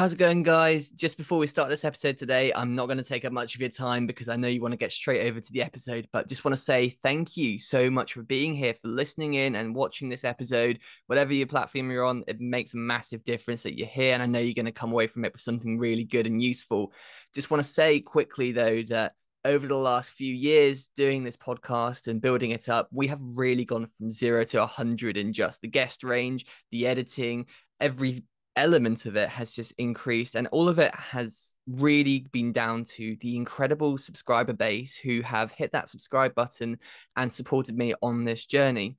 How's it going, guys? Just before we start this episode today, I'm not going to take up much of your time because I know you want to get straight over to the episode, but just want to say thank you so much for being here, for listening in and watching this episode. Whatever your platform you're on, it makes a massive difference that you're here. And I know you're going to come away from it with something really good and useful. Just want to say quickly, though, that over the last few years doing this podcast and building it up, we have really gone from zero to 100 in just the guest range, the editing, every element of it has just increased and all of it has really been down to the incredible subscriber base who have hit that subscribe button and supported me on this journey.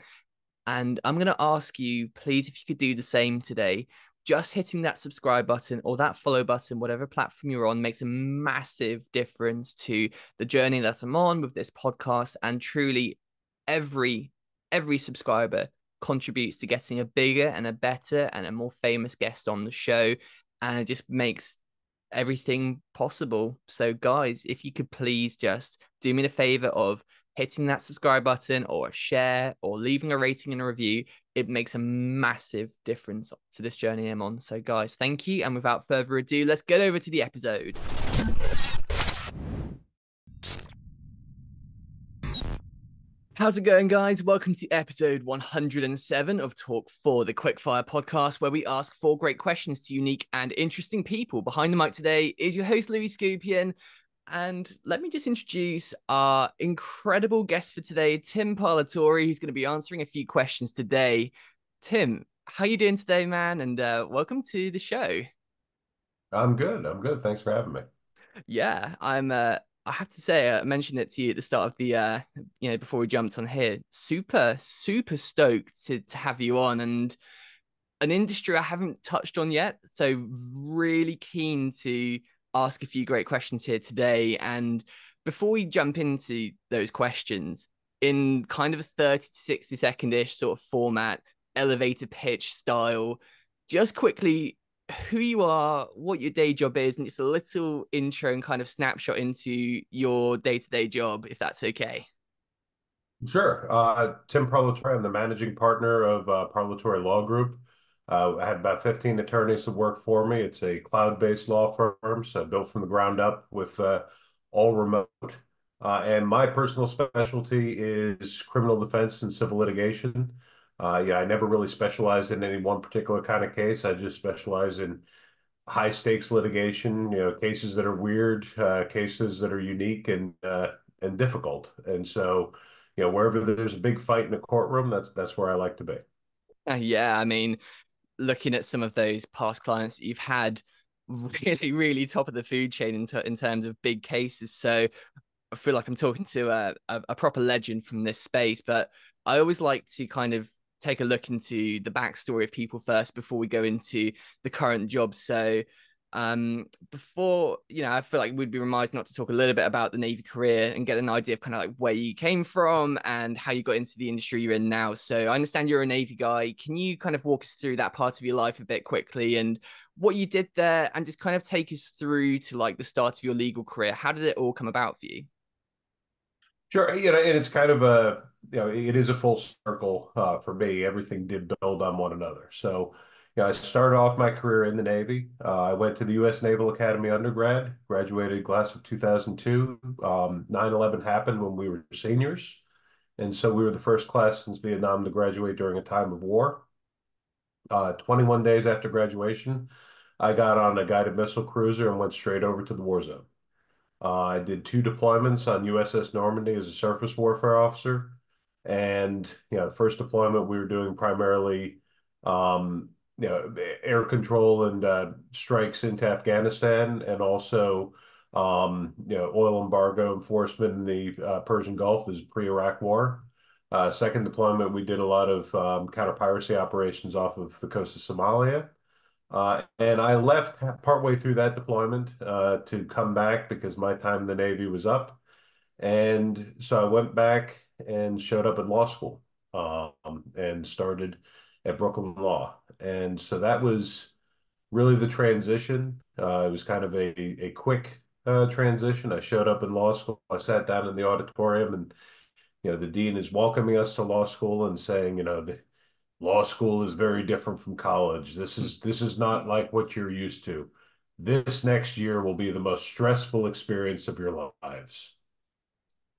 And i'm going to ask you please if you could do the same today. Just hitting that subscribe button or that follow button whatever platform you're on makes a massive difference to the journey that i'm on with this podcast and truly every every subscriber contributes to getting a bigger and a better and a more famous guest on the show. And it just makes everything possible. So, guys, if you could please just do me the favor of hitting that subscribe button or share or leaving a rating and a review, it makes a massive difference to this journey I'm on. So, guys, thank you. And without further ado, let's get over to the episode. How's it going, guys? Welcome to episode 107 of Talk for the Quickfire podcast, where we ask four great questions to unique and interesting people. Behind the mic today is your host, Louis Skupien. And let me just introduce our incredible guest for today, Tim Parlatore, who's going to be answering a few questions today. Tim, how you doing today, man? And uh, welcome to the show. I'm good. I'm good. Thanks for having me. Yeah, I'm. Uh, I have to say, I mentioned it to you at the start of the, uh, you know, before we jumped on here. Super, super stoked to to have you on, and an industry I haven't touched on yet. So really keen to ask a few great questions here today. And before we jump into those questions, in kind of a thirty to sixty second ish sort of format, elevator pitch style, just quickly who you are, what your day job is, and just a little intro and kind of snapshot into your day to day job, if that's okay. Sure. Uh, Tim Parlatore, I'm the managing partner of uh, Parlatore Law Group. Uh, I have about 15 attorneys that work for me. It's a cloud based law firm, so built from the ground up with uh, all remote. Uh, and my personal specialty is criminal defense and civil litigation. Uh, yeah, I never really specialized in any one particular kind of case. I just specialize in high stakes litigation, you know, cases that are weird, uh, cases that are unique and uh, and difficult. And so, you know, wherever there's a big fight in a courtroom, that's that's where I like to be. Uh, yeah, I mean, looking at some of those past clients you've had, really, really top of the food chain in, t- in terms of big cases. So I feel like I'm talking to a, a, a proper legend from this space. But I always like to kind of take a look into the backstory of people first before we go into the current job. So, um, before you know, I feel like we'd be remiss not to talk a little bit about the Navy career and get an idea of kind of like where you came from and how you got into the industry you're in now. So, I understand you're a Navy guy. Can you kind of walk us through that part of your life a bit quickly and what you did there, and just kind of take us through to like the start of your legal career? How did it all come about for you? Sure. You know, and it's kind of a, you know, it is a full circle uh, for me. Everything did build on one another. So, you know, I started off my career in the Navy. Uh, I went to the U.S. Naval Academy undergrad, graduated class of 2002. Um, 9/11 happened when we were seniors. And so we were the first class since Vietnam to graduate during a time of war. Uh, 21 days after graduation, I got on a guided missile cruiser and went straight over to the war zone. Uh, I did two deployments on USS Normandy as a surface warfare officer. And, you know, the first deployment we were doing primarily, um, you know, air control and uh, strikes into Afghanistan and also, um, you know, oil embargo enforcement in the uh, Persian Gulf is pre-Iraq war. Uh, second deployment, we did a lot of um, counter piracy operations off of the coast of Somalia. Uh, and I left partway through that deployment uh, to come back because my time in the Navy was up. And so I went back and showed up at law school um, and started at Brooklyn Law. And so that was really the transition. Uh, it was kind of a, a quick uh, transition. I showed up in law school. I sat down in the auditorium and, you know, the dean is welcoming us to law school and saying, you know, the, law school is very different from college. This is this is not like what you're used to. this next year will be the most stressful experience of your lives.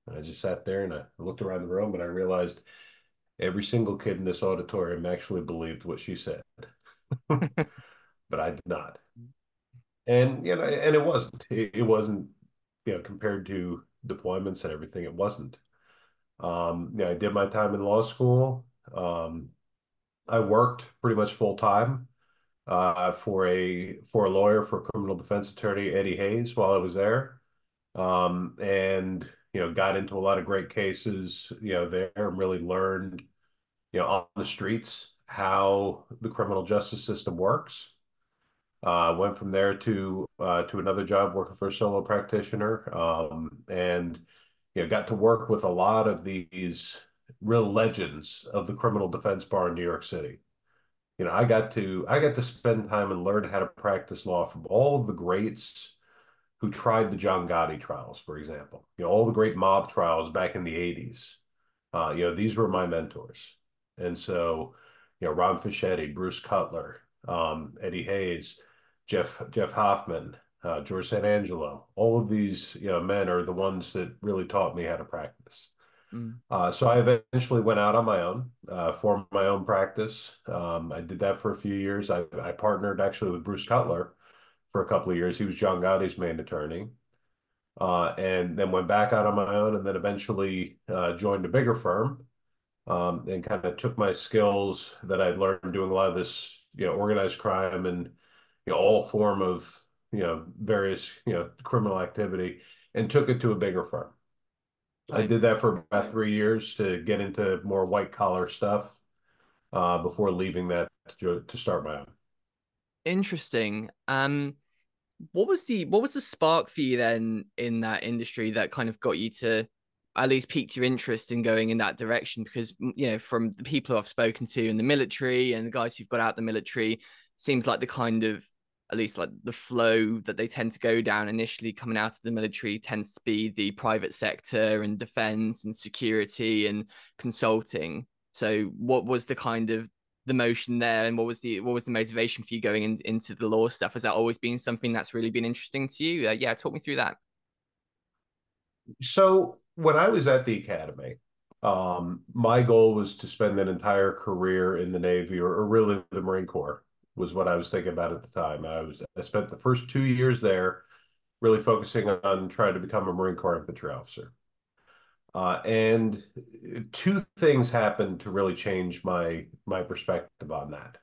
And I just sat there and I looked around the room and I realized every single kid in this auditorium actually believed what she said, but I did not. And you know, and it wasn't. It, wasn't. You know, compared to deployments and everything, it wasn't. Um, yeah, I did my time in law school. Um, I worked pretty much full time uh, for a for a lawyer for criminal defense attorney Eddie Hayes while I was there, um, and you know got into a lot of great cases. You know there and really learned you know on the streets how the criminal justice system works. Uh, went from there to uh, to another job working for a solo practitioner, um, and you know got to work with a lot of these real legends of the criminal defense bar in New York City. You know, I got to I got to spend time and learn how to practice law from all of the greats who tried the John Gotti trials, for example. You know, all the great mob trials back in the 80s. Uh, you know, these were my mentors. And so, you know, Ron Fischetti, Bruce Cutler, um, Eddie Hayes, Jeff Jeff Hoffman, uh, George Santangelo, all of these you know men are the ones that really taught me how to practice. Mm. Uh, so I eventually went out on my own, uh, formed my own practice. Um, I did that for a few years. I, I, partnered actually with Bruce Cutler for a couple of years. He was John Gotti's main attorney. Uh, and then went back out on my own and then eventually uh, joined a bigger firm um, and kind of took my skills that I'd learned doing a lot of this, you know, organized crime and, you know, all form of, you know, various, you know, criminal activity and took it to a bigger firm. I did that for about three years to get into more white collar stuff uh, before leaving that to, to start my own. Interesting. Um, what was the what was the spark for you then in that industry that kind of got you to at least piqued your interest in going in that direction? Because you know, from the people I've spoken to in the military and the guys who've got out the military, seems like the kind of at least like the flow that they tend to go down initially coming out of the military tends to be the private sector and defense and security and consulting so what was the kind of the motion there and what was the what was the motivation for you going in, into the law stuff has that always been something that's really been interesting to you uh, yeah talk me through that so when i was at the academy um, my goal was to spend an entire career in the navy or, or really the marine corps was what I was thinking about at the time. I was I spent the first two years there really focusing on trying to become a Marine Corps infantry officer. Uh, and two things happened to really change my my perspective on that.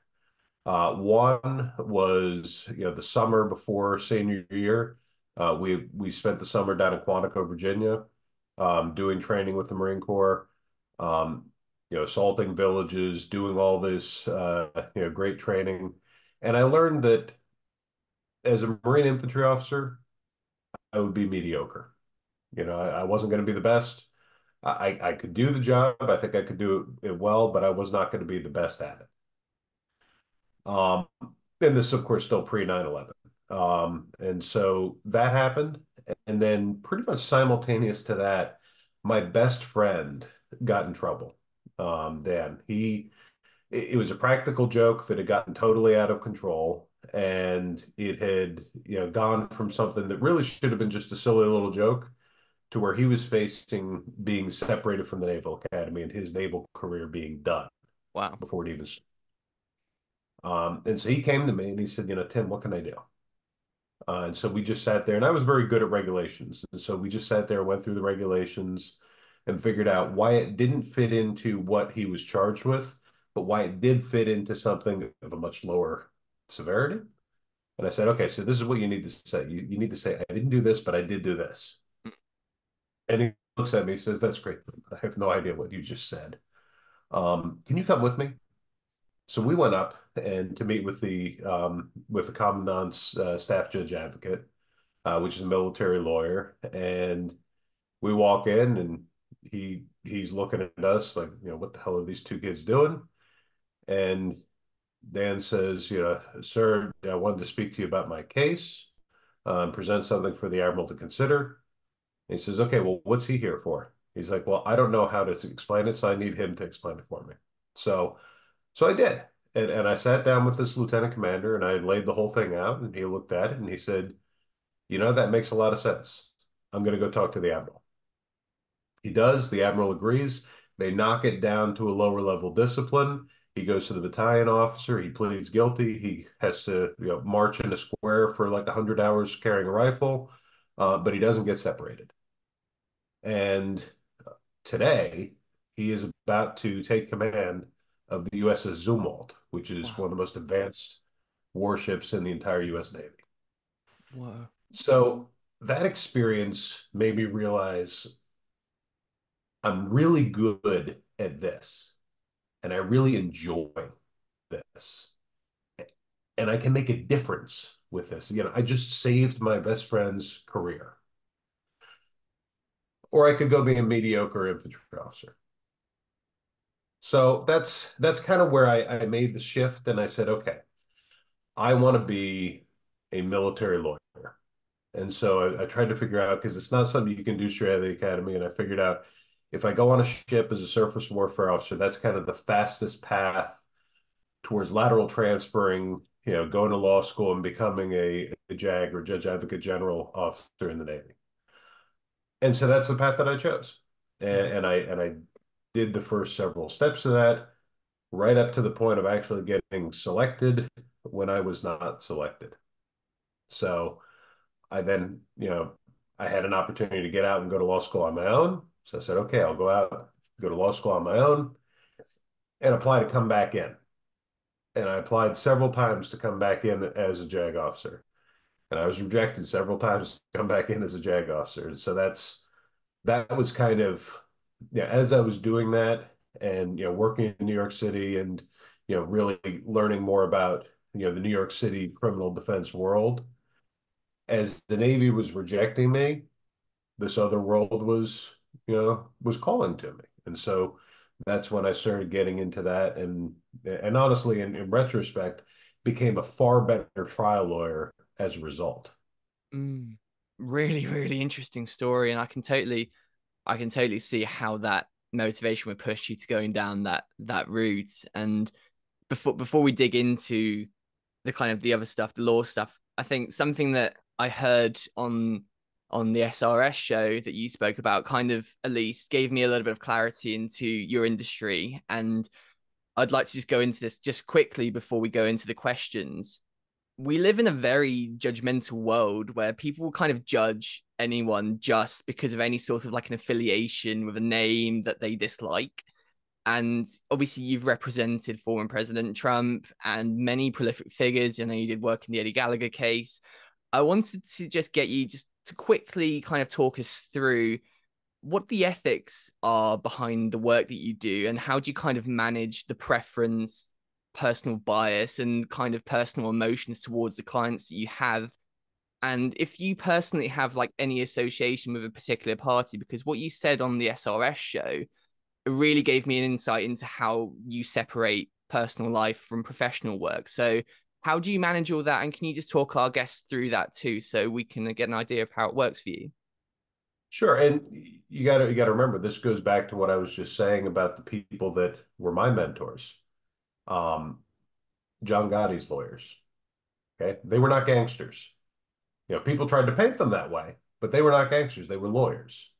Uh, one was you know the summer before senior year, uh, we we spent the summer down in Quantico, Virginia, um, doing training with the Marine Corps. Um, you know, assaulting villages, doing all this, uh, you know, great training. And I learned that as a Marine infantry officer, I would be mediocre. You know, I, I wasn't going to be the best. I, I could do the job. I think I could do it well, but I was not going to be the best at it. Um, and this, of course, still pre 9 11. Um, and so that happened. And then, pretty much simultaneous to that, my best friend got in trouble um, Dan. He it, it was a practical joke that had gotten totally out of control, and it had you know gone from something that really should have been just a silly little joke to where he was facing being separated from the Naval Academy and his naval career being done. Wow! Before it even. Um, and so he came to me and he said, you know, Tim, what can I do? Uh, and so we just sat there, and I was very good at regulations. And so we just sat there, went through the regulations, and figured out why it didn't fit into what he was charged with, but why it did fit into something of a much lower severity. And I said, okay, so this is what you need to say. You, you need to say, I didn't do this, but I did do this. And he looks at me, he says, that's great. I have no idea what you just said. Um, can you come with me? So we went up and to meet with the um, with the commandant's uh, staff judge advocate, uh, which is a military lawyer, and we walk in and he he's looking at us like, you know, what the hell are these two kids doing? And Dan says, you know, sir, I wanted to speak to you about my case, um, present something for the admiral to consider. And he says, okay, well, what's he here for? He's like, well, I don't know how to explain it, so I need him to explain it for me. So, so I did, And, and I sat down with this lieutenant commander and I laid the whole thing out and he looked at it and he said, you know, that makes a lot of sense. I'm going to go talk to the admiral. He does. The admiral agrees. They knock it down to a lower level discipline. He goes to the battalion officer. He pleads guilty. He has to you know, march in a square for like 100 hours carrying a rifle, uh, but he doesn't get separated. And today, he is about to take command of the USS Zumwalt, which is wow. one of the most advanced warships in the entire U.S. Navy. Wow. So that experience made me realize I'm really good at this and I really enjoy this. And I can make a difference with this. You know, I just saved my best friend's career. Or I could go be a mediocre infantry officer. So that's that's kind of where I, I made the shift and I said, okay, I want to be a military lawyer. And so I, I tried to figure out because it's not something you can do straight out of the academy. And I figured out if I go on a ship as a surface warfare officer, that's kind of the fastest path towards lateral transferring, you know, going to law school and becoming a, a JAG or Judge Advocate General officer in the Navy. And so that's the path that I chose. And, mm-hmm. and I and I did the first several steps of that right up to the point of actually getting selected when I was not selected. So I then, you know, I had an opportunity to get out and go to law school on my own. So I said, okay, I'll go out, go to law school on my own and apply to come back in. And I applied several times to come back in as a JAG officer. And I was rejected several times to come back in as a JAG officer. And so that's that was kind of yeah, as I was doing that and you know working in New York City and you know really learning more about you know the New York City criminal defense world as the Navy was rejecting me this other world was you know was calling to me and so that's when I started getting into that and and honestly in, in retrospect became a far better trial lawyer as a result mm, really really interesting story and I can totally I can totally see how that motivation would push you to going down that that route. And before before we dig into the kind of the other stuff, the law stuff, I think something that I heard on on the SRS show that you spoke about kind of at least gave me a little bit of clarity into your industry. And I'd like to just go into this just quickly before we go into the questions we live in a very judgmental world where people kind of judge anyone just because of any sort of like an affiliation with a name that they dislike. And obviously, you've represented former President Trump and many prolific figures. I know you did work in the Eddie Gallagher case. I wanted to just get you just to quickly kind of talk us through what the ethics are behind the work that you do and how do you kind of manage the preference personal bias and kind of personal emotions towards the clients that you have. And if you personally have like any association with a particular party because what you said on the srs show really gave me an insight into how you separate personal life from professional work. So how do you manage all that? And can you just talk our guests through that too so we can uh, get an idea of how it works for you? Sure, and you got to you got to remember this goes back to what I was just saying about the people that were my mentors um, John Gotti's lawyers. Okay, they were not gangsters. You know, people tried to paint them that way, but they were not gangsters. They were lawyers.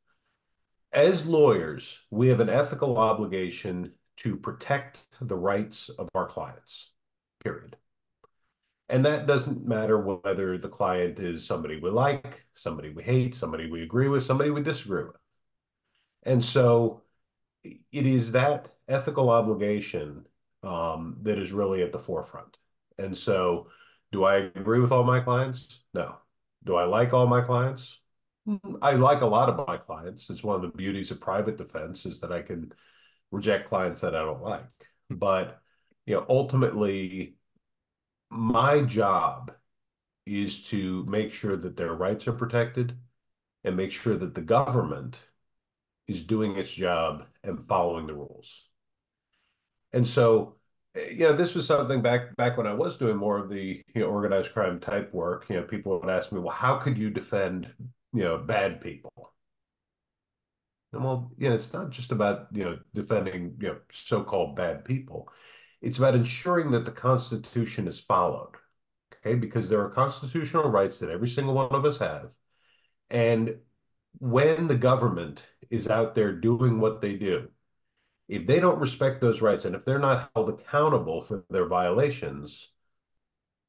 As lawyers, we have an ethical obligation to protect the rights of our clients. Period. And that doesn't matter whether the client is somebody we like, somebody we hate, somebody we agree with, somebody we disagree with. And so it is that ethical obligation um, that is really at the forefront. And so, do I agree with all my clients? No. Do I like all my clients? Mm, I like a lot of my clients. It's one of the beauties of private defense is that I can reject clients that I don't like. But you know, ultimately, my job is to make sure that their rights are protected and make sure that the government is doing its job and following the rules. And so, eh, you know, this was something back back when I was doing more of the you know, organized crime type work. You know, people would ask me, "Well, how could you defend you know bad people?" And well, you know, it's not just about you know defending you know so-called bad people. It's about ensuring that the Constitution is followed. Okay, because there are constitutional rights that every single one of us have. And when the government is out there doing what they do, if they don't respect those rights and if they're not held accountable for their violations,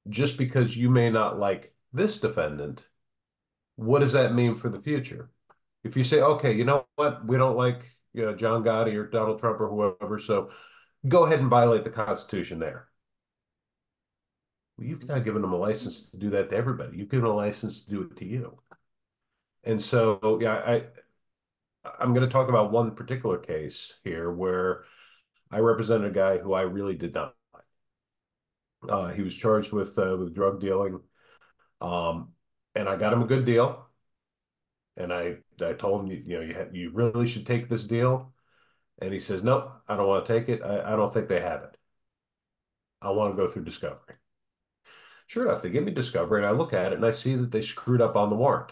just because you may not like this defendant, what does that mean for the future? If you say, okay, you know what, we don't like you know, John Gotti or Donald Trump or whoever, so go ahead and violate the Constitution there. Well, you've not given them a license to do that to everybody. You've given a license to do it to you. And so, yeah, I I'm going to talk about one particular case here where I represented a guy who I really did not like. Uh, he was charged with uh, with drug dealing, um, and I got him a good deal. And I I told him, you, you know, you you really should take this deal. And he says, no, I don't want to take it. I, I don't think they have it. I want to go through discovery. Sure enough, they give me discovery, and I look at it and I see that they screwed up on the warrant.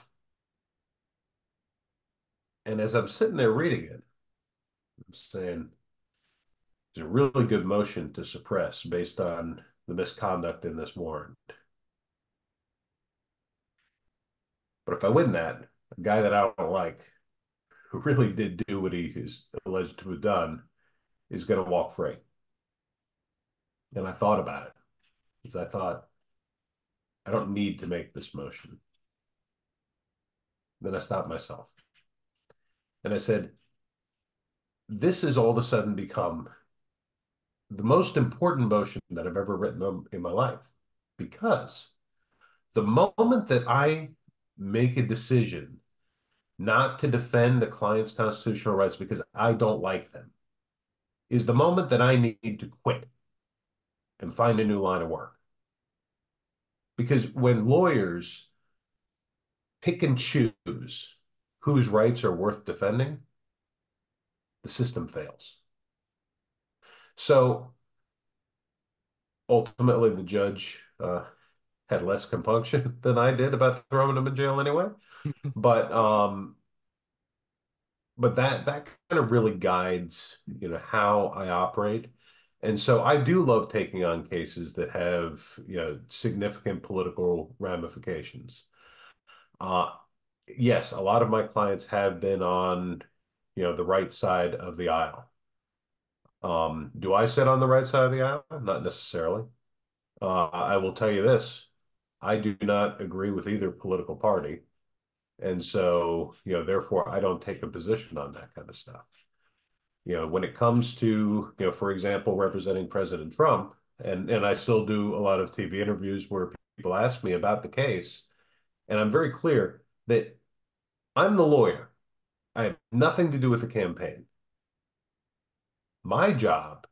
And as I'm sitting there reading it, I'm saying it's a really good motion to suppress based on the misconduct in this warrant. But if I win that, a guy that I don't like, who really did do what he is alleged to have done, is going to walk free. And I thought about it because I thought, I don't need to make this motion. Then I stopped myself. And I said, this has all of a sudden become the most important motion that I've ever written in my life because the moment that I make a decision not to defend the client's constitutional rights because I don't like them is the moment that I need to quit and find a new line of work. Because when lawyers pick and choose whose rights are worth defending, the system fails. So ultimately, the judge uh, had less compunction than I did about throwing him in jail anyway. but um, but that that kind of really guides you know how I operate. And so I do love taking on cases that have you know significant political ramifications. Uh, yes, a lot of my clients have been on, you know, the right side of the aisle. Um, do I sit on the right side of the aisle? Not necessarily. Uh, I will tell you this, I do not agree with either political party. And so, you know, therefore I don't take a position on that kind of stuff. You know, when it comes to, you know, for example, representing President Trump, and and I still do a lot of TV interviews where people ask me about the case, and I'm very clear that I'm the lawyer. I have nothing to do with the campaign. My job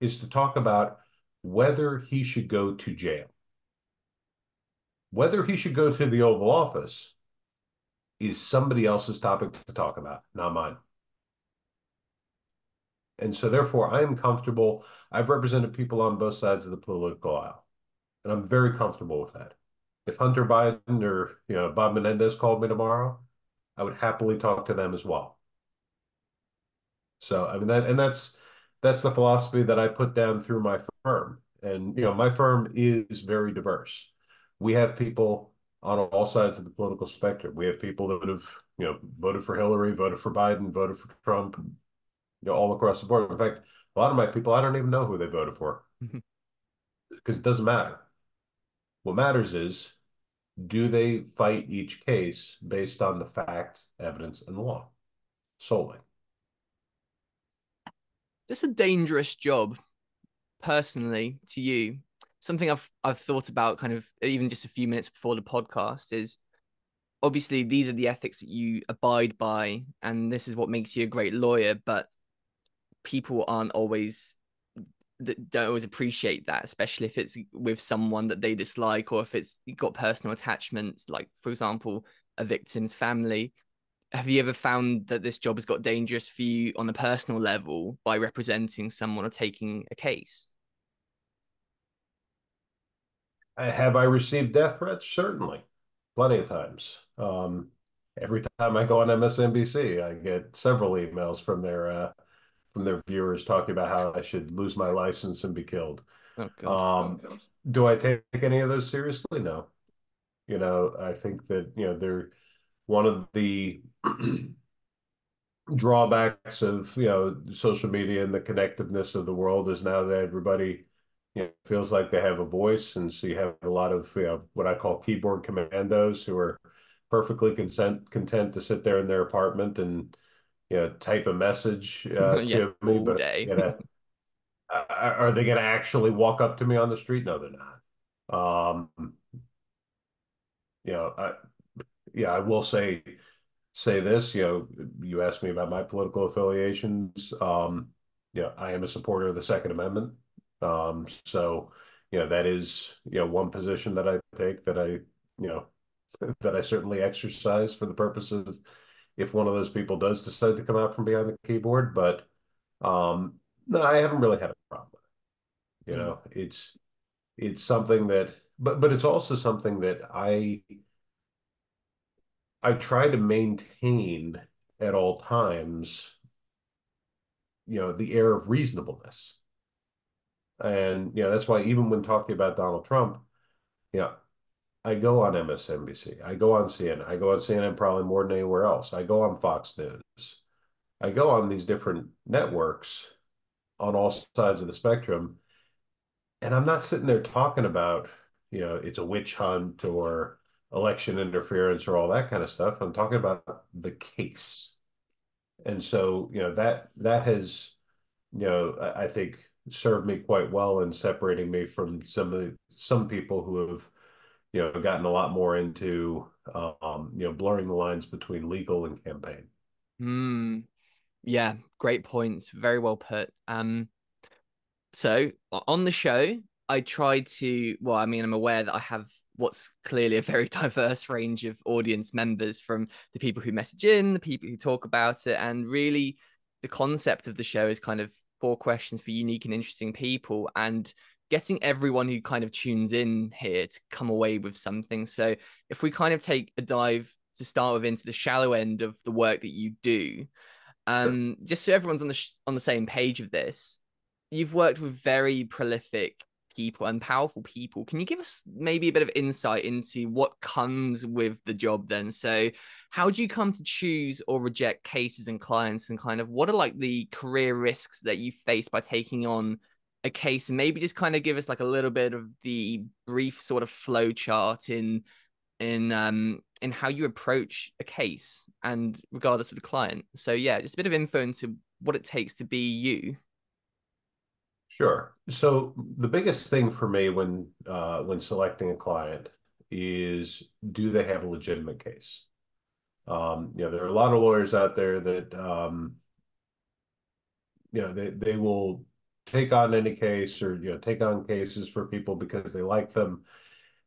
is to talk about whether he should go to jail. Whether he should go to the Oval Office is somebody else's topic to talk about, not mine. And so, therefore, I am comfortable. I've represented people on both sides of the political aisle, and I'm very comfortable with that. If Hunter Biden or you know Bob Menendez called me tomorrow, I would happily talk to them as well. So I mean that, and that's that's the philosophy that I put down through my firm. And you know, my firm is very diverse. We have people on all sides of the political spectrum. We have people that have you know voted for Hillary, voted for Biden, voted for Trump, you know, all across the board. In fact, a lot of my people, I don't even know who they voted for because mm-hmm. it doesn't matter. What matters is do they fight each case based on the facts, evidence, and law solely? This is a dangerous job, personally, to you. Something I've I've thought about kind of even just a few minutes before the podcast is obviously these are the ethics that you abide by, and this is what makes you a great lawyer, but people aren't always that don't always appreciate that, especially if it's with someone that they dislike or if it's got personal attachments, like for example, a victim's family. Have you ever found that this job has got dangerous for you on a personal level by representing someone or taking a case? Have I received death threats? Certainly, plenty of times. Um, every time I go on MSNBC, I get several emails from their uh, from their viewers talking about how I should lose my license and be killed. Oh. Um, do I take any of those seriously? No. You know, I think that, you know, they're one of the drawbacks of, you know, social media and the connectiveness of the world is now that everybody, you know, feels like they have a voice. And so you have a lot of, you know, what I call keyboard commandos who are perfectly consent content to sit there in their apartment and, you know, type a message uh, yeah, to me, but know, are they going to actually walk up to me on the street? No, they're not. Um, you know, I, yeah, I will say say this. You know, you asked me about my political affiliations. Um, you know, I am a supporter of the Second Amendment. Um, so, you know, that is you know one position that I take that I you know that I certainly exercise for the purpose of if one of those people does decide to come out from behind the keyboard. But um, no, I haven't really had a problem with it. You Mm. know, it's it's something that, but but it's also something that I I try to maintain at all times, you know, the air of reasonableness. And you know, that's why even when talking about Donald Trump, yeah, I go on MSNBC, I go on CNN, I go on CNN probably more than anywhere else. I go on Fox News. I go on these different networks on all sides of the spectrum and I'm not sitting there talking about, you know, it's a witch hunt or election interference or all that kind of stuff. I'm talking about the case. And so, you know, that that has, you know, I, I think served me quite well in separating me from some of the, some people who have, you know, gotten a lot more into, um, you know, blurring the lines between legal and campaign. Hmm. Yeah, great points. Very well put. Um, so on the show, I tried to, well, I mean, I'm aware that I have what's clearly a very diverse range of audience members from the people who message in, the people who talk about it, and really the concept of the show is kind of four questions for unique and interesting people and getting everyone who kind of tunes in here to come away with something. So if we kind of take a dive to start with into the shallow end of the work that you do, um, just so everyone's on the sh- on the same page of this, you've worked with very prolific people and powerful people. Can you give us maybe a bit of insight into what comes with the job then? So, how do you come to choose or reject cases and clients, and kind of what are like the career risks that you face by taking on a case? Maybe just kind of give us like a little bit of the brief sort of flow chart in in um in how you approach a case and regardless of the client. So yeah, just a bit of info into what it takes to be you. Sure. So the biggest thing for me when uh, when selecting a client is do they have a legitimate case? Um, you know, there are a lot of lawyers out there that um, you know they they will take on any case or you know take on cases for people because they like them,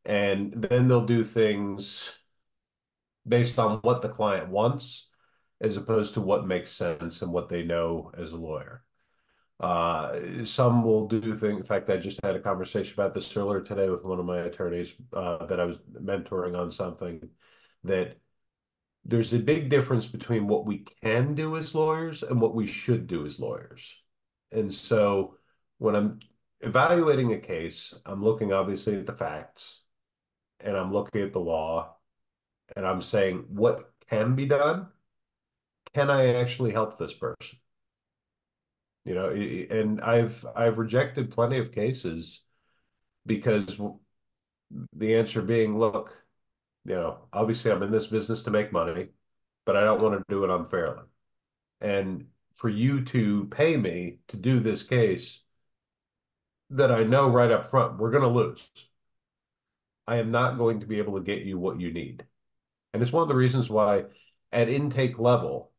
and then they'll do things based on what the client wants as opposed to what makes sense and what they know as a lawyer. Uh, some will do things. In fact, I just had a conversation about this earlier today with one of my attorneys uh, that I was mentoring on something that there's a big difference between what we can do as lawyers and what we should do as lawyers. And so when I'm evaluating a case, I'm looking obviously at the facts and I'm looking at the law and I'm saying what can be done. Can I actually help this person? You know, and I've I've rejected plenty of cases because the answer being, look, you know, obviously I'm in this business to make money, but I don't want to do it unfairly. And for you to pay me to do this case that I know right up front, we're going to lose. I am not going to be able to get you what you need. And it's one of the reasons why at intake level,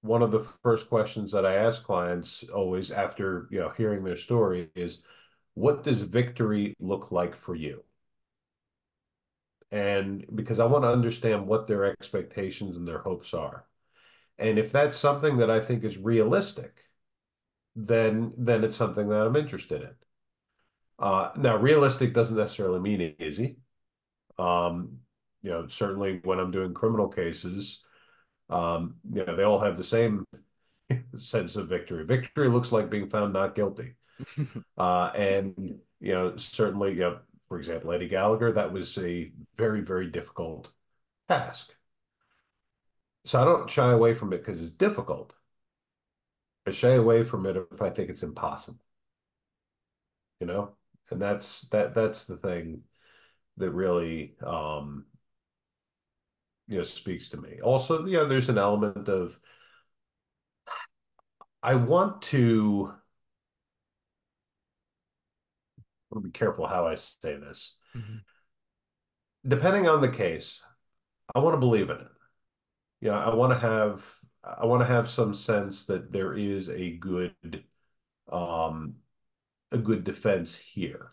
one of the first questions that I ask clients always after, you know, hearing their story is, what does victory look like for you? And because I want to understand what their expectations and their hopes are. And if that's something that I think is realistic, then then it's something that I'm interested in. Uh, now, realistic doesn't necessarily mean easy. Um, you know, certainly when I'm doing criminal cases, um, you know, they all have the same sense of victory. Victory looks like being found not guilty. uh, and, you know, certainly, you know, for example, Eddie Gallagher, that was a very, very difficult task. So I don't shy away from it because it's difficult. I shy away from it if I think it's impossible. You know, and that's that that's the thing that really um you know speaks to me. Also, you know, there's an element of I want to I want to be careful how I say this. Mm-hmm. Depending on the case, I want to believe in it. You know, I want to have I want to have some sense that there is a good um a good defense here.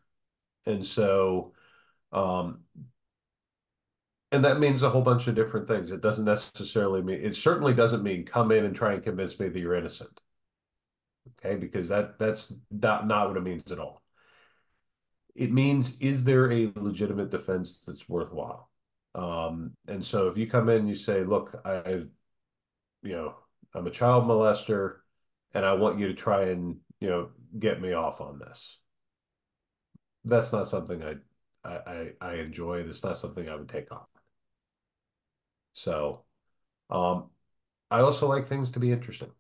And so um and that means a whole bunch of different things. It doesn't necessarily mean it certainly doesn't mean come in and try and convince me that you're innocent. Okay, because that that's not, not what it means at all. It means is there a legitimate defense that's worthwhile? Um, and so if you come in and you say, look, I've you know, I'm a child molester and I want you to try and, you know, get me off on this. That's not something I I I enjoy. It's not something I would take on. So, um, I also like things to be interesting.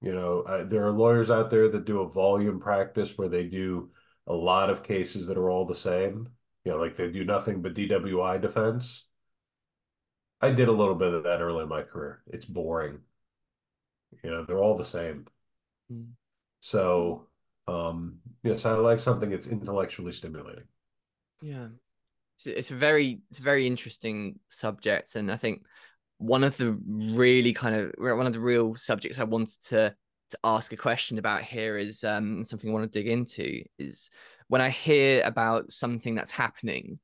You know, I, there are lawyers out there that do a volume practice where they do a lot of cases that are all the same. You know, like they do nothing but DWI defense. I did a little bit of that early in my career. It's boring. You know, they're all the same. Mm. So, um, yes, I like something that's intellectually stimulating. Yeah. It's a very it's a very interesting subject and I think one of the really kind of one of the real subjects I wanted to to ask a question about here is um something I want to dig into is when I hear about something that's happening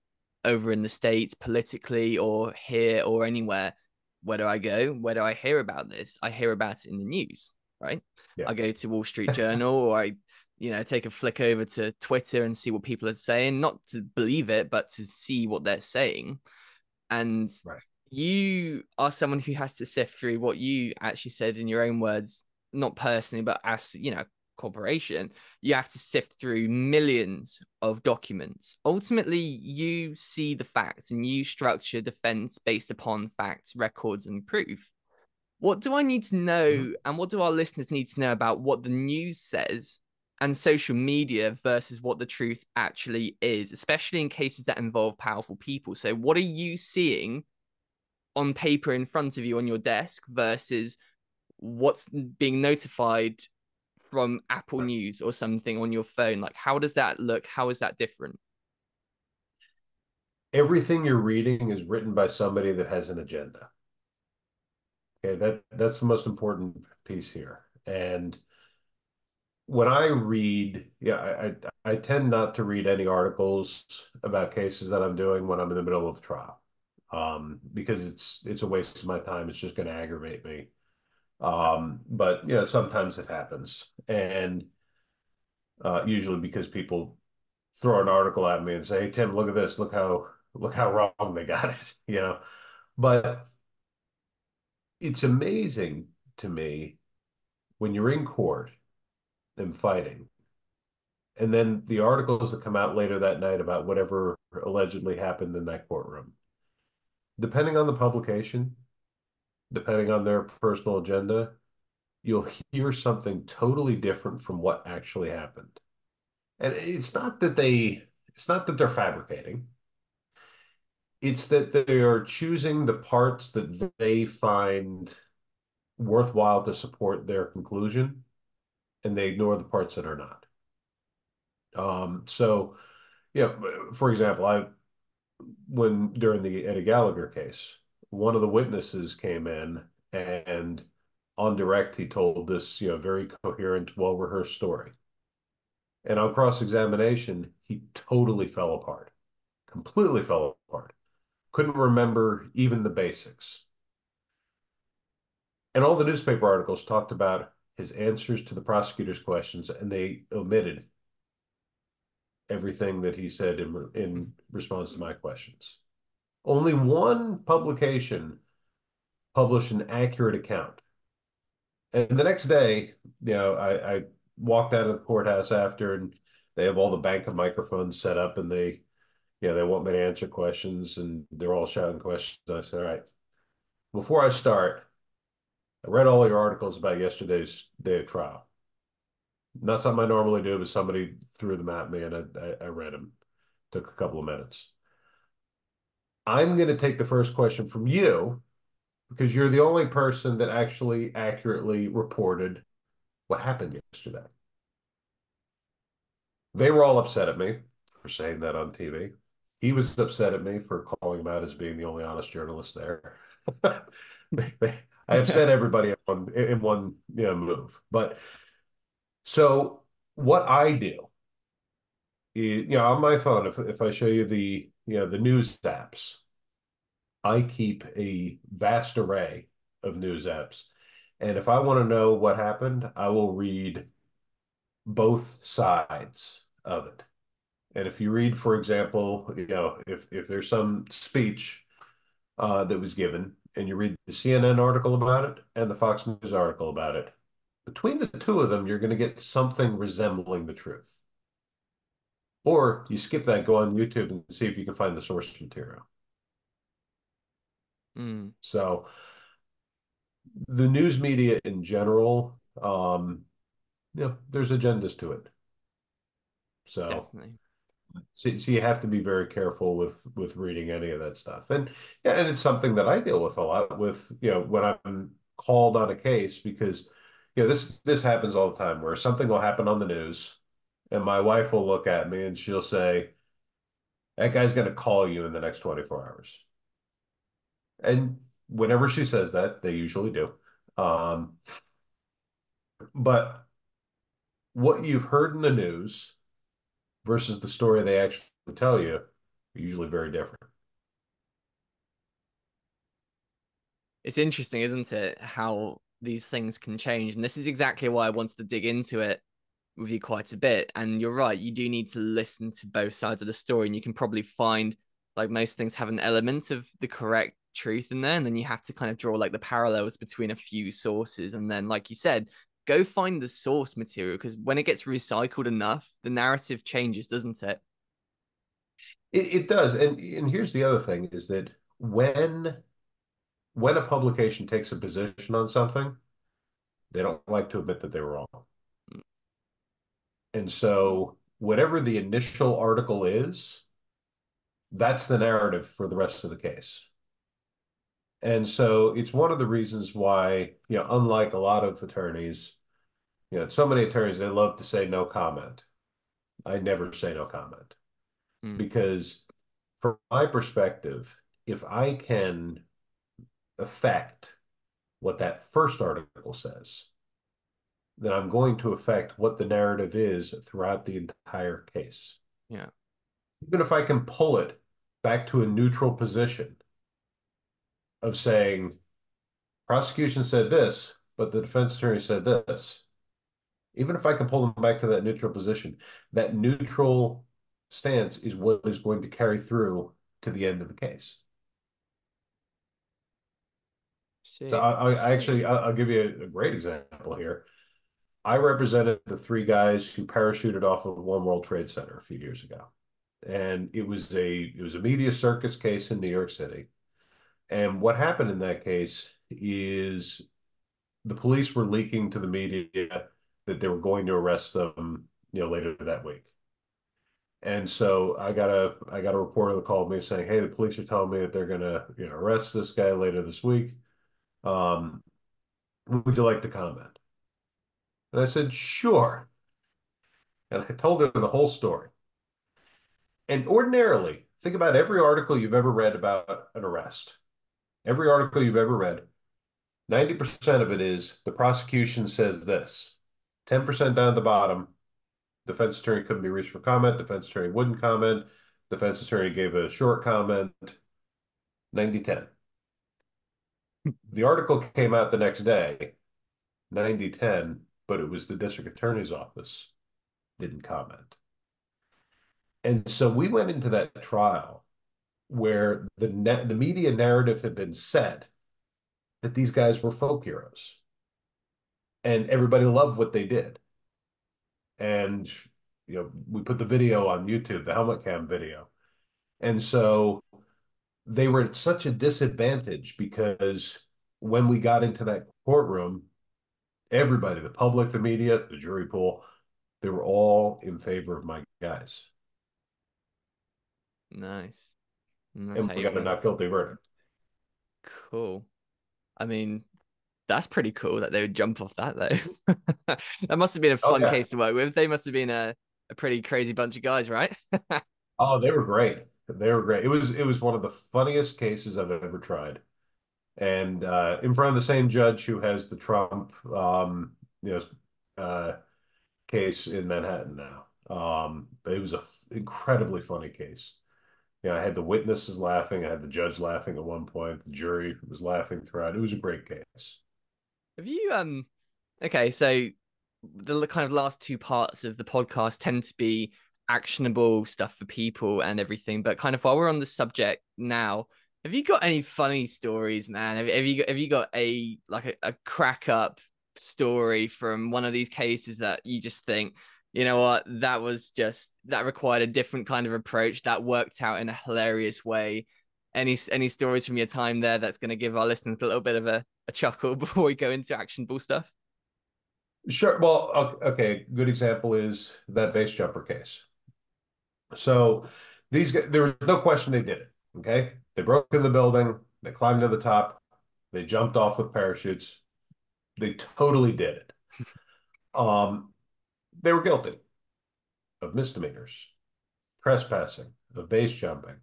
over in the States politically or here or anywhere, where do I go? Where do I hear about this? I hear about it in the news, right? Yeah. I go to Wall Street Journal or I, you know, take a flick over to Twitter and see what people are saying, not to believe it, but to see what they're saying. And right. you are someone who has to sift through what you actually said in your own words, not personally, but as, you know, corporation, you have to sift through millions of documents. Ultimately, you see the facts and you structure defense based upon facts, records, and proof. What do I need to know, mm-hmm. and what do our listeners need to know about what the news says and social media versus what the truth actually is, especially in cases that involve powerful people? So, what are you seeing on paper in front of you on your desk versus what's being notified from Apple News or something on your phone? Like, how does that look? How is that different? Everything you're reading is written by somebody that has an agenda. Okay, that that's the most important piece here. And when I read, yeah, I, I, I tend not to read any articles about cases that I'm doing when I'm in the middle of trial, um, because it's it's a waste of my time. It's just going to aggravate me. Um, but you know, sometimes it happens, and uh, usually because people throw an article at me and say, "Hey, Tim, look at this. Look how look how wrong they got it." You know, but it's amazing to me when you're in court and fighting, and then the articles that come out later that night about whatever allegedly happened in that courtroom. Depending on the publication, depending on their personal agenda, you'll hear something totally different from what actually happened. And it's not that they it's not that they're fabricating. It's that they are choosing the parts that they find worthwhile to support their conclusion and they ignore the parts that are not. Um, so, yeah, for example, I when during the Eddie Gallagher case, one of the witnesses came in and on direct he told this you know very coherent well rehearsed story. And on cross examination he totally fell apart completely fell apart. Couldn't remember even the basics. And all the newspaper articles talked about his answers to the prosecutor's questions and they omitted everything that he said in in response to my questions only one publication published an accurate account And the next day, you know, I, I walked out of the courthouse after, and they have all the bank of microphones set up, and they, you know, they want me to answer questions, and they're all shouting questions. I said, all right, before I start, I read all your articles about yesterday's day of trial. Not something I normally do, but somebody threw them at me, and I, I, I read them. Took a couple of minutes. I'm going to take the first question from you because you're the only person that actually accurately reported what happened yesterday. They were all upset at me for saying that on TV. He was upset at me for calling him out as being the only honest journalist there. I upset everybody in one, in one you know, move. But so what I do is, you know, on my phone, if if I show you the you know the news apps, I keep a vast array of news apps. And if I want to know what happened, I will read both sides of it. And if you read, for example, you know, if if there's some speech uh, that was given, and you read the CNN article about it and the Fox News article about it, between the two of them, you're going to get something resembling the truth. Or you skip that, go on YouTube and see if you can find the source material. Mm. So the news media in general, um, yeah, there's agendas to it. So Definitely. So, so you have to be very careful with with reading any of that stuff. And yeah, and it's something that I deal with a lot with, you know, when I'm called on a case because you know this this happens all the time where something will happen on the news and my wife will look at me and she'll say, That guy's gonna call you in the next 24 hours. And whenever she says that, they usually do. Um, but what you've heard in the news versus the story they actually tell you are usually very different. It's interesting, isn't it, how these things can change. And this is exactly why I wanted to dig into it with you quite a bit. And you're right, you do need to listen to both sides of the story, and you can probably find like most things have an element of the correct truth in there, and then you have to kind of draw like the parallels between a few sources, and then, like you said, go find the source material because when it gets recycled enough, the narrative changes, doesn't it? It, it does, and and here's the other thing: is that when when a publication takes a position on something, they don't like to admit that they were wrong. And so, whatever the initial article is, that's the narrative for the rest of the case. And so it's one of the reasons why, you know, unlike a lot of attorneys, you know, so many attorneys, they love to say no comment. I never say no comment mm. because from my perspective, if I can affect what that first article says, then I'm going to affect what the narrative is throughout the entire case. Yeah. Even if I can pull it back to a neutral position of saying, prosecution said this, but the defense attorney said this. Even if I can pull them back to that neutral position, that neutral stance is what is going to carry through to the end of the case. See, so I, I actually, I'll give you a great example here. I represented the three guys who parachuted off of One World Trade Center a few years ago, and it was a it was a media circus case in New York City. And what happened in that case is the police were leaking to the media that they were going to arrest them, you know, later that week. And so I got a I got a reporter that called me saying, "Hey, the police are telling me that they're gonna you know arrest this guy later this week. Um, would you like to comment?" And I said, "Sure." And I told her the whole story. And ordinarily, think about every article you've ever read about an arrest. Every article you've ever read, 90% of it is the prosecution says this. 10% down at the bottom, defense attorney couldn't be reached for comment, defense attorney wouldn't comment, defense attorney gave a short comment, 90-10. the article came out the next day, 90-10, but it was the district attorney's office didn't comment. And so we went into that trial where the the media narrative had been set that these guys were folk heroes. and everybody loved what they did. And you know, we put the video on YouTube, the helmet cam video. And so they were at such a disadvantage because when we got into that courtroom, everybody, the public, the media, the jury pool, they were all in favor of my guys. Nice. And, and we got a not guilty verdict. Cool. I mean, that's pretty cool that they would jump off that though. that must have been a oh, fun oh, yeah. case to work with. They must have been a, a pretty crazy bunch of guys, right? oh, they were great. They were great. It was it was one of the funniest cases I've ever tried. And uh, in front of the same judge who has the Trump um, you know uh, case in Manhattan now. Um, it was an incredibly funny case. Yeah, I had the witnesses laughing. I had the judge laughing at one point. The jury was laughing throughout. It was a great case. Have you um? Okay, so the kind of last two parts of the podcast tend to be actionable stuff for people and everything. But kind of while we're on the subject now, have you got any funny stories, man? Have, have you got, have you got a like a, a crack up story from one of these cases that you just think you know what? That was just that required a different kind of approach. That worked out in a hilarious way. Any any stories from your time there that's going to give our listeners a little bit of a, a chuckle before we go into actionable stuff? Sure. Well okay. Good example is that base jumper case. So these there was no question they did it okay they broke in the building they climbed to the top they jumped off with parachutes they totally did it um they were guilty of misdemeanors, trespassing, of base jumping.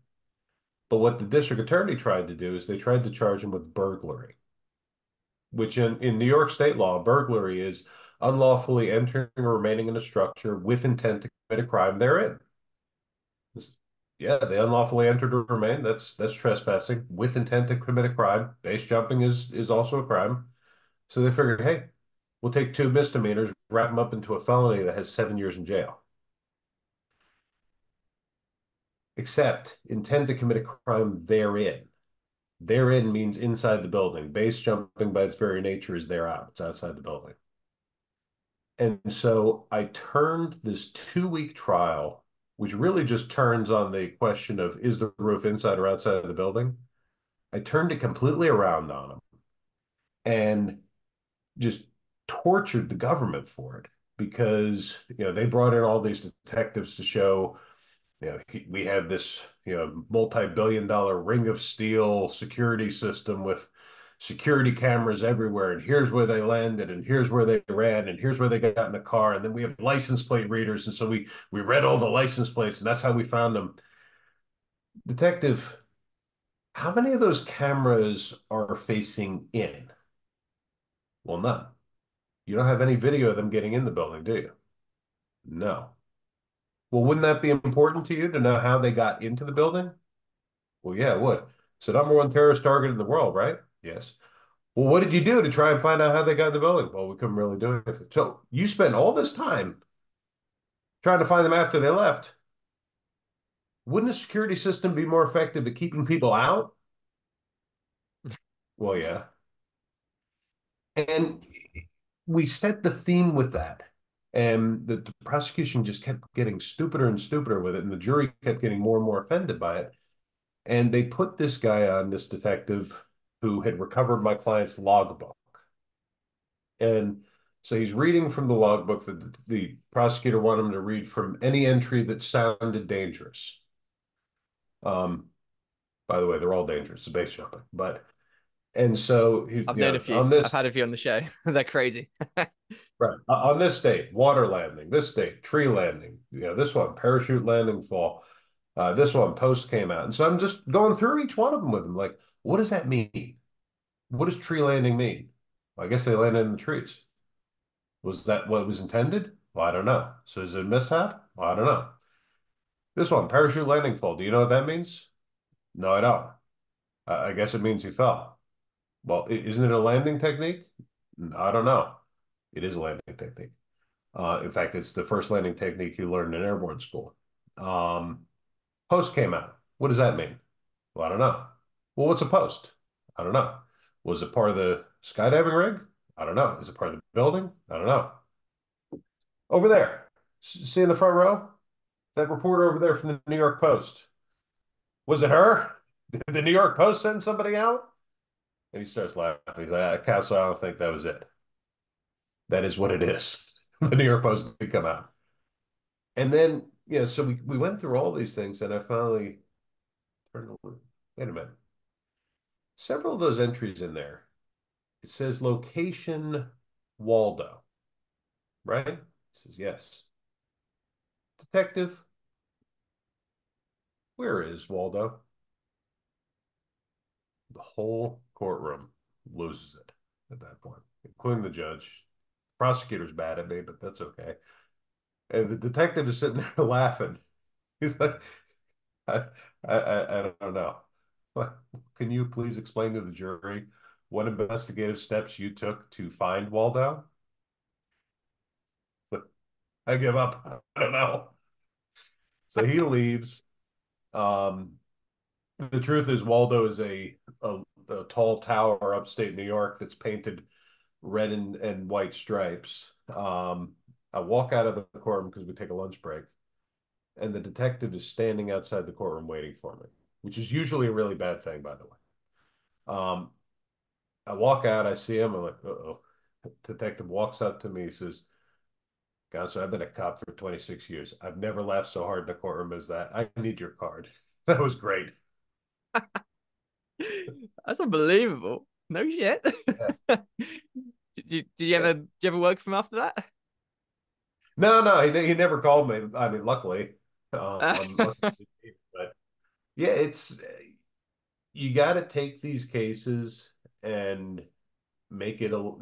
But what the district attorney tried to do is they tried to charge him with burglary, which in, in New York state law, burglary is unlawfully entering or remaining in a structure with intent to commit a crime therein. Yeah, they unlawfully entered or remained. That's that's trespassing with intent to commit a crime. Base jumping is is also a crime. So they figured, hey, We'll take two misdemeanors, wrap them up into a felony that has seven years in jail. Except intend to commit a crime therein. Therein means inside the building. Base jumping by its very nature is there out. It's outside the building. And so I turned this two week trial, which really just turns on the question of is the roof inside or outside of the building? I turned it completely around on them and just tortured the government for it because you know they brought in all these detectives to show you know we have this you know multi-billion dollar ring of steel security system with security cameras everywhere and here's where they landed and here's where they ran and here's where they got in the car and then we have license plate readers and so we we read all the license plates and that's how we found them detective how many of those cameras are facing in well none you don't have any video of them getting in the building, do you? No. Well, wouldn't that be important to you to know how they got into the building? Well, yeah, it would. So number one terrorist target in the world, right? Yes. Well, what did you do to try and find out how they got the building? Well, we couldn't really do anything. So you spent all this time trying to find them after they left. Wouldn't a security system be more effective at keeping people out? Well, yeah. And we set the theme with that. And the, the prosecution just kept getting stupider and stupider with it. And the jury kept getting more and more offended by it. And they put this guy on, this detective who had recovered my client's logbook. And so he's reading from the logbook that the, the prosecutor wanted him to read from any entry that sounded dangerous. Um, by the way, they're all dangerous, it's base jumping. But and so he's I've known know, a few. This, I've had a few on the show. They're crazy. right. On this date, water landing, this date, tree landing, you know, this one, parachute landing fall. Uh, this one, post came out. And so I'm just going through each one of them with him. Like, what does that mean? What does tree landing mean? Well, I guess they landed in the trees. Was that what was intended? Well, I don't know. So is it a mishap? Well, I don't know. This one, parachute landing fall. Do you know what that means? No, I don't. I guess it means he fell. Well, isn't it a landing technique? I don't know. It is a landing technique. Uh, in fact, it's the first landing technique you learned in airborne school. Um, post came out. What does that mean? Well, I don't know. Well, what's a post? I don't know. Was it part of the skydiving rig? I don't know. Is it part of the building? I don't know. Over there, see in the front row? That reporter over there from the New York Post. Was it her? Did the New York Post send somebody out? And he starts laughing. He's like, ah, Castle, I don't think that was it. That is what it is. the New York Post did come out. And then, you know, so we, we went through all these things, and I finally turned look. Wait a minute. Several of those entries in there, it says location Waldo, right? Says yes. Detective, where is Waldo? The whole courtroom loses it at that point, including the judge. Prosecutor's bad at me, but that's okay. And the detective is sitting there laughing. He's like, I, I, I, don't know. Can you please explain to the jury what investigative steps you took to find Waldo? I give up. I don't know. So he leaves. Um, the truth is, Waldo is a, a, a tall tower upstate New York that's painted red and, and white stripes. Um, I walk out of the courtroom because we take a lunch break, and the detective is standing outside the courtroom waiting for me, which is usually a really bad thing, by the way. Um, I walk out, I see him, I'm like, oh. Detective walks up to me, he says, God, so I've been a cop for 26 years. I've never laughed so hard in a courtroom as that. I need your card. That was great. That's unbelievable. No shit. Yeah. did, you, did you ever did you ever work from after that? No, no, he, he never called me. I mean, luckily. Um, yeah, it's you got to take these cases and make it a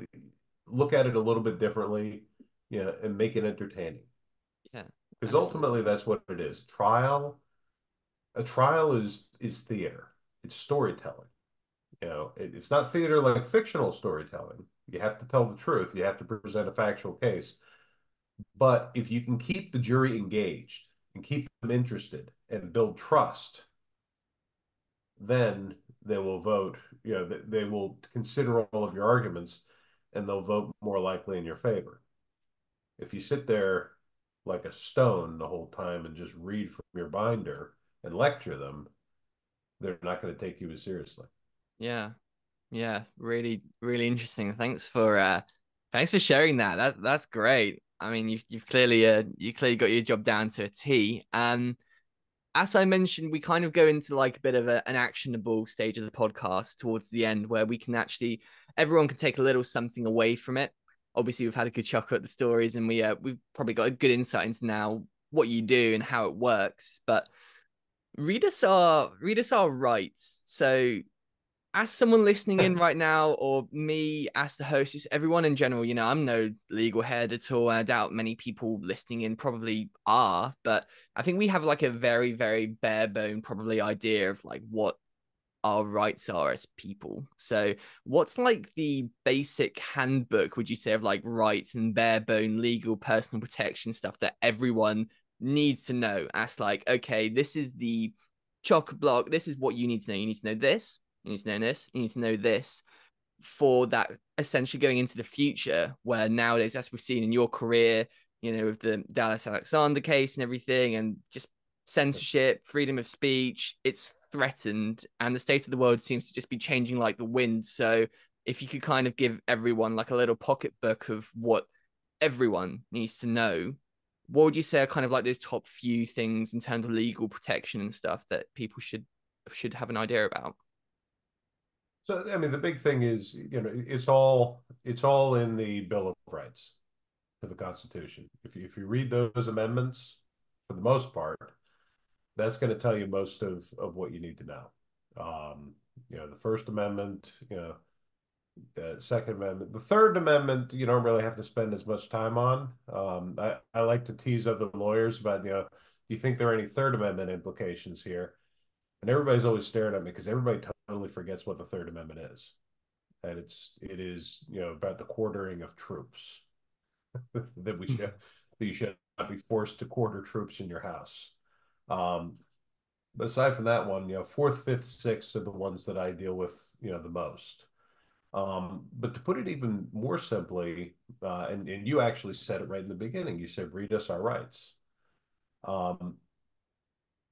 look at it a little bit differently, you know, and make it entertaining. Yeah, because ultimately that's what it is. Trial, a trial is is theater. It's storytelling. You know, it, it's not theater like fictional storytelling. You have to tell the truth. You have to present a factual case. But if you can keep the jury engaged and keep them interested and build trust, then they will vote. You know, they, they will consider all of your arguments and they'll vote more likely in your favor. If you sit there like a stone the whole time and just read from your binder and lecture them, they're not going to take you as seriously. Yeah. Yeah, really, really interesting. Thanks for uh thanks for sharing that. That's that's great. I mean, you've you've clearly uh you clearly got your job down to a T. Um, as I mentioned, we kind of go into like a bit of a, an actionable stage of the podcast towards the end, where we can actually everyone can take a little something away from it. Obviously, we've had a good chuckle at the stories, and we uh, we've probably got a good insight into now what you do and how it works. But read us our read us our rights. So as someone listening in right now, or me as the host, just everyone in general, you know, I'm no legal head at all. I doubt many people listening in probably are, but I think we have like a very, very bare bone probably idea of like what our rights are as people. So, what's like the basic handbook, would you say, of like rights and bare bone legal personal protection stuff that everyone needs to know? As like, okay, this is the chock block. This is what you need to know. You need to know this you need to know this, you need to know this for that essentially going into the future where nowadays, as we've seen in your career, you know, with the Dallas Alexander case and everything, and just censorship, freedom of speech, it's threatened. And the state of the world seems to just be changing like the wind. So if you could kind of give everyone like a little pocketbook of what everyone needs to know, what would you say are kind of like those top few things in terms of legal protection and stuff that people should should have an idea about? So I mean, the big thing is, you know, it's all it's all in the Bill of Rights to the Constitution. If you, if you read those amendments, for the most part, that's going to tell you most of of what you need to know. Um, you know, the First Amendment, you know, the Second Amendment, the Third Amendment, you don't really have to spend as much time on. Um, I I like to tease other lawyers about, you know, do you think there are any Third Amendment implications here? And everybody's always staring at me because everybody totally forgets what the Third Amendment is. And it's it is, you know, about the quartering of troops. that we should that you should not be forced to quarter troops in your house. Um, but aside from that one, you know, fourth, fifth, sixth are the ones that I deal with, you know, the most. Um, but to put it even more simply, uh, and, and you actually said it right in the beginning, you said, read us our rights. Um,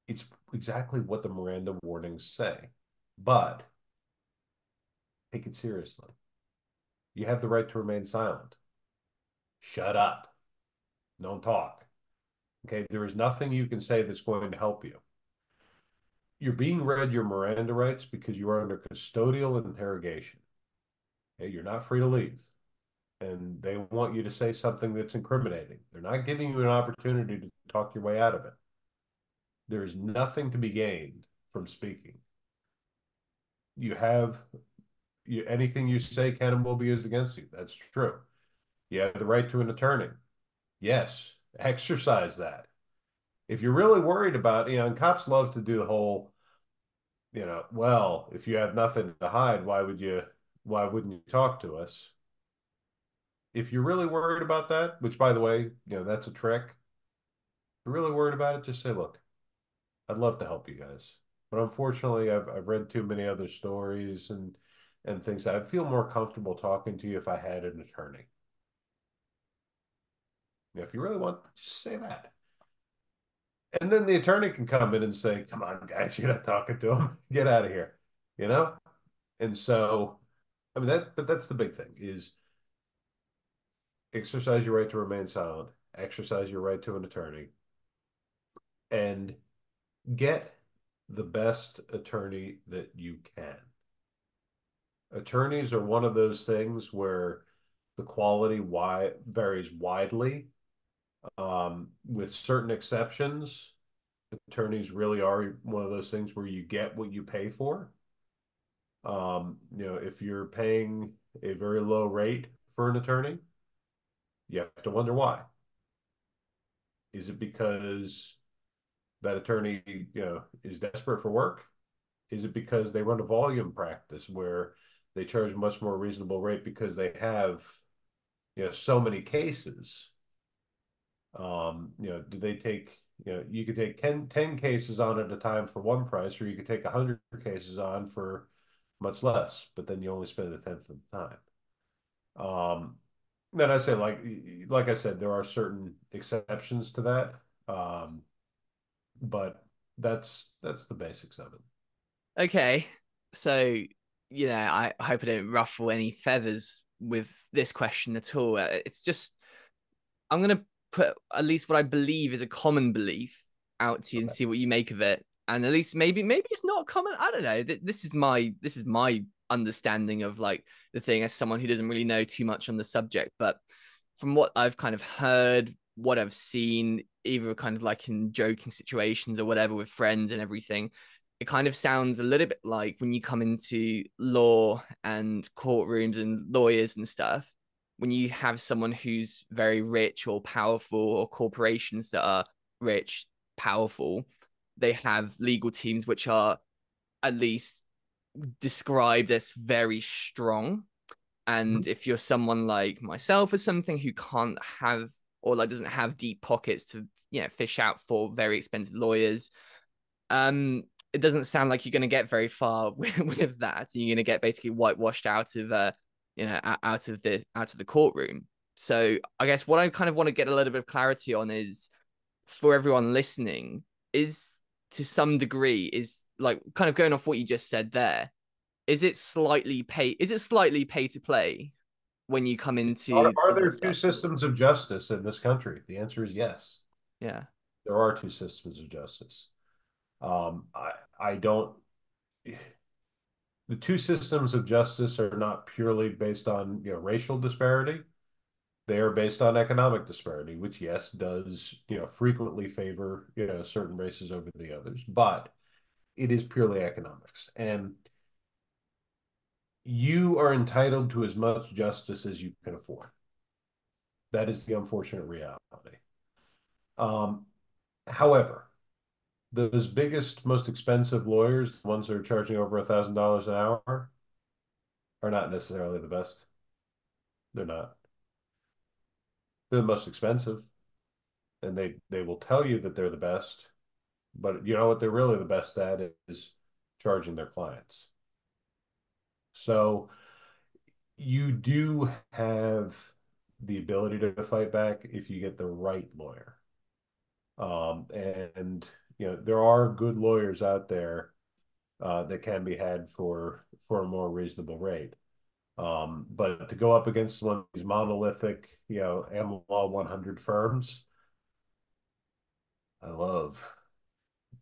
it's exactly what the Miranda warnings say, but take it seriously. You have the right to remain silent. Shut up. Don't talk. Okay, there is nothing you can say that's going to help you. You're being read your Miranda rights because you are under custodial interrogation. Okay, you're not free to leave. And they want you to say something that's incriminating. They're not giving you an opportunity to talk your way out of it. There is nothing to be gained from speaking. You have you, anything you say can and will be used against you. That's true. You have the right to an attorney. Yes, exercise that. If you're really worried about, you know, and cops love to do the whole, you know, well, if you have nothing to hide, why would you, why wouldn't you talk to us? If you're really worried about that, which by the way, you know, that's a trick. If you're really worried about it, just say, look, I'd love to help you guys. But unfortunately, I've, I've read too many other stories and, and things I'd feel more comfortable talking to you if I had an attorney. If you really want, just say that. And then the attorney can come in and say, come on, guys, you're not talking to him. Get out of here. You know? And so, I mean, that, but that's the big thing is exercise your right to remain silent, exercise your right to an attorney, and get the best attorney that you can. Attorneys are one of those things where the quality why varies widely um, with certain exceptions, attorneys really are one of those things where you get what you pay for. Um, you know, if you're paying a very low rate for an attorney, you have to wonder why. Is it because that attorney, you know, is desperate for work? Is it because they run a volume practice where they charge much more reasonable rate because they have, you know, so many cases um, you know, do they take, you know, you could take 10, 10 cases on at a time for one price, or you could take 100 cases on for much less, but then you only spend a tenth of the time. Um, then I say, like, like I said, there are certain exceptions to that. Um, but that's that's the basics of it. Okay. So, you know, I hope I don't ruffle any feathers with this question at all. Uh, it's just I'm gonna put at least what I believe is a common belief out to you okay. and see what you make of it. And at least maybe maybe it's not common. I don't know. This is my this is my understanding of like the thing as someone who doesn't really know too much on the subject. But from what I've kind of heard, what I've seen, either kind of like in joking situations or whatever with friends and everything, it kind of sounds a little bit like when you come into law and courtrooms and lawyers and stuff when you have someone who's very rich or powerful or corporations that are rich, powerful, they have legal teams which are at least described as very strong. And mm-hmm. if you're someone like myself or something who can't have or like doesn't have deep pockets to you know fish out for very expensive lawyers, um, it doesn't sound like you're going to get very far with, with that. You're going to get basically whitewashed out of uh, you know out of the out of the courtroom so i guess what i kind of want to get a little bit of clarity on is for everyone listening is to some degree is like kind of going off what you just said there is it slightly pay is it slightly pay to play when you come into are, are there two systems of justice in this country? The answer is yes. Yeah. There are two systems of justice. Um i i don't the two systems of justice are not purely based on you know racial disparity. They are based on economic disparity which yes does you know frequently favor you know certain races over the others but it is purely economics. And you are entitled to as much justice as you can afford that is the unfortunate reality um, however those biggest, most expensive lawyers, the ones that are charging over a thousand dollars an hour, are not necessarily the best. They're not. They're the most expensive, and they they will tell you that they're the best, but you know what they're really the best at is charging their clients. So you do have the ability to fight back if you get the right lawyer. Um, and you know there are good lawyers out there uh, that can be had for for a more reasonable rate. Um, but to go up against one of these monolithic, you know, AmLaw 100 firms, I love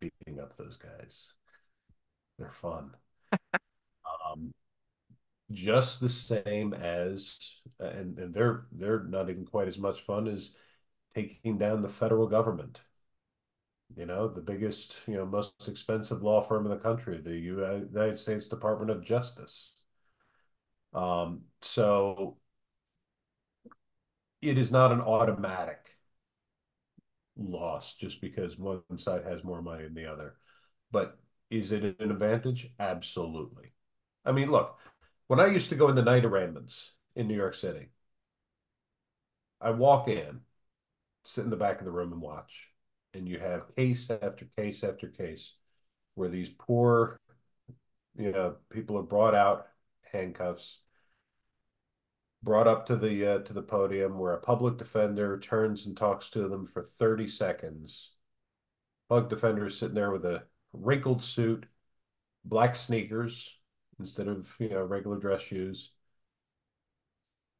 beating up those guys. They're fun. um, just the same as, and, and they're they're not even quite as much fun as taking down the federal government. You know, the biggest, you know, most expensive law firm in the country, the United States Department of Justice. Um, so it is not an automatic loss just because one side has more money than the other. But is it an advantage? Absolutely. I mean, look, when I used to go in the night arraignments in New York City, I walk in, sit in the back of the room and watch. And you have case after case after case where these poor, you know, people are brought out handcuffs, brought up to the uh, to the podium where a public defender turns and talks to them for 30 seconds. Public defender is sitting there with a wrinkled suit, black sneakers instead of you know regular dress shoes,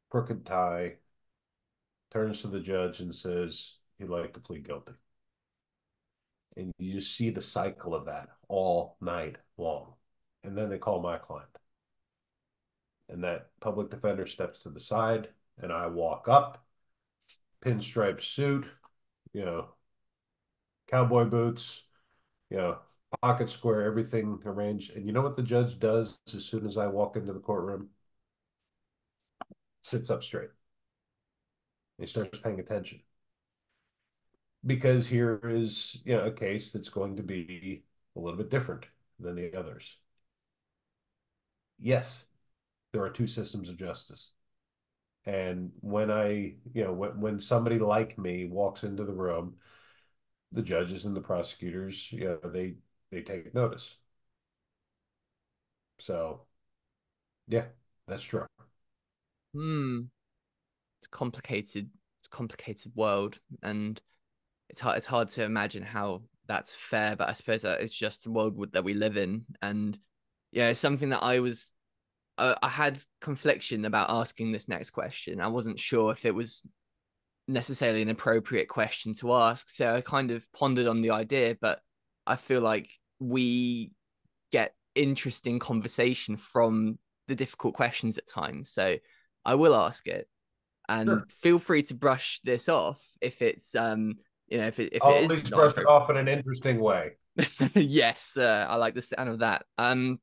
crooked tie, turns to the judge and says he'd like to plead guilty. And you see the cycle of that all night long. And then they call my client. And that public defender steps to the side, and I walk up, pinstripe suit, you know, cowboy boots, you know, pocket square, everything arranged. And you know what the judge does as soon as I walk into the courtroom? Sits up straight. He starts paying attention. Because here is, you know, a case that's going to be a little bit different than the others. Yes, there are two systems of justice. And when I, you know, when, when somebody like me walks into the room, the judges and the prosecutors, you know, they they take notice. So, yeah, that's true. Hmm. It's complicated. It's complicated world, and it's hard. It's hard to imagine how that's fair. But I suppose that it's just the world that we live in, and yeah, it's something that I was. I had confliction about asking this next question. I wasn't sure if it was necessarily an appropriate question to ask, so I kind of pondered on the idea. But I feel like we get interesting conversation from the difficult questions at times. So I will ask it, and sure. feel free to brush this off if it's um you know if it if I'll it is at least brush it off in an interesting way. yes, uh, I like the sound of that. Um,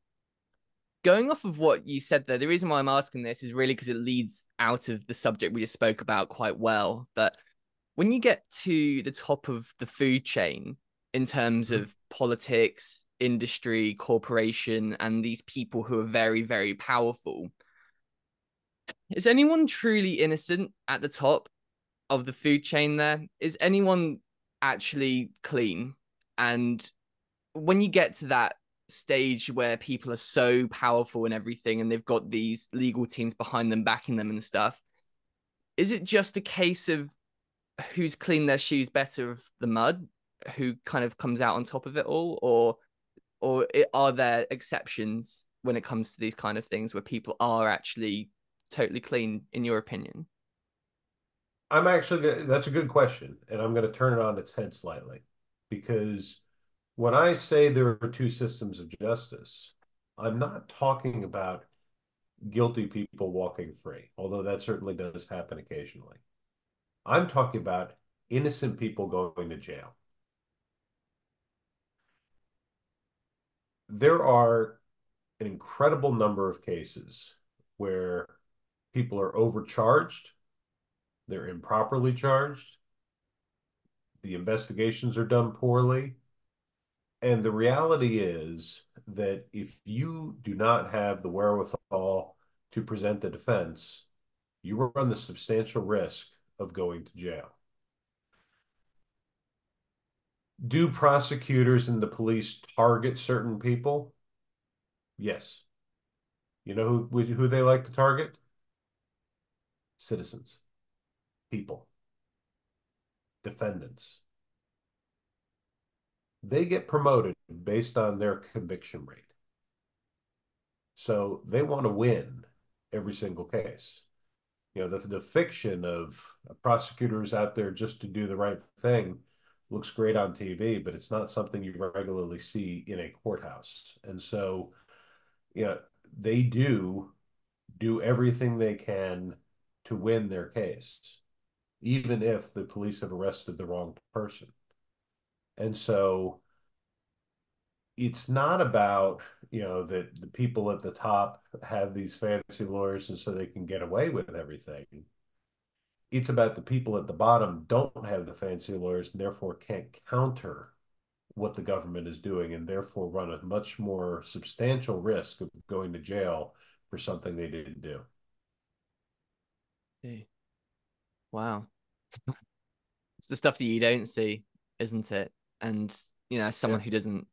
going off of what you said there, the reason why I'm asking this is really because it leads out of the subject we just spoke about quite well. But when you get to the top of the food chain in terms mm-hmm. of politics, industry, corporation, and these people who are very, very powerful. Is anyone truly innocent at the top of the food chain there? Is anyone actually clean? And when you get to that stage where people are so powerful and everything, and they've got these legal teams behind them, backing them and stuff, is it just a case of who's cleaned their shoes better of the mud? Who kind of comes out on top of it all, or or are there exceptions when it comes to these kind of things where people are actually totally clean, in your opinion? I'm actually gonna, that's a good question, and I'm going to turn it on its head slightly because when I say there are two systems of justice, I'm not talking about guilty people walking free, although that certainly does happen occasionally. I'm talking about innocent people going to jail. There are an incredible number of cases where people are overcharged, they're improperly charged, the investigations are done poorly. And the reality is that if you do not have the wherewithal to present the defense, you run the substantial risk of going to jail. Do prosecutors and the police target certain people? Yes. You know who who they like to target? citizens, people, defendants. They get promoted based on their conviction rate. So they want to win every single case. You know, the, the fiction of prosecutors out there just to do the right thing looks great on TV, but it's not something you regularly see in a courthouse. And so, you know, they do do everything they can to win their case, even if the police have arrested the wrong person. And so it's not about, you know, that the people at the top have these fancy lawyers and so they can get away with everything. It's about the people at the bottom don't have the fancy lawyers and therefore can't counter what the government is doing and therefore run a much more substantial risk of going to jail for something they didn't do. Wow. it's the stuff that you don't see, isn't it? And, you know, someone yeah. who doesn't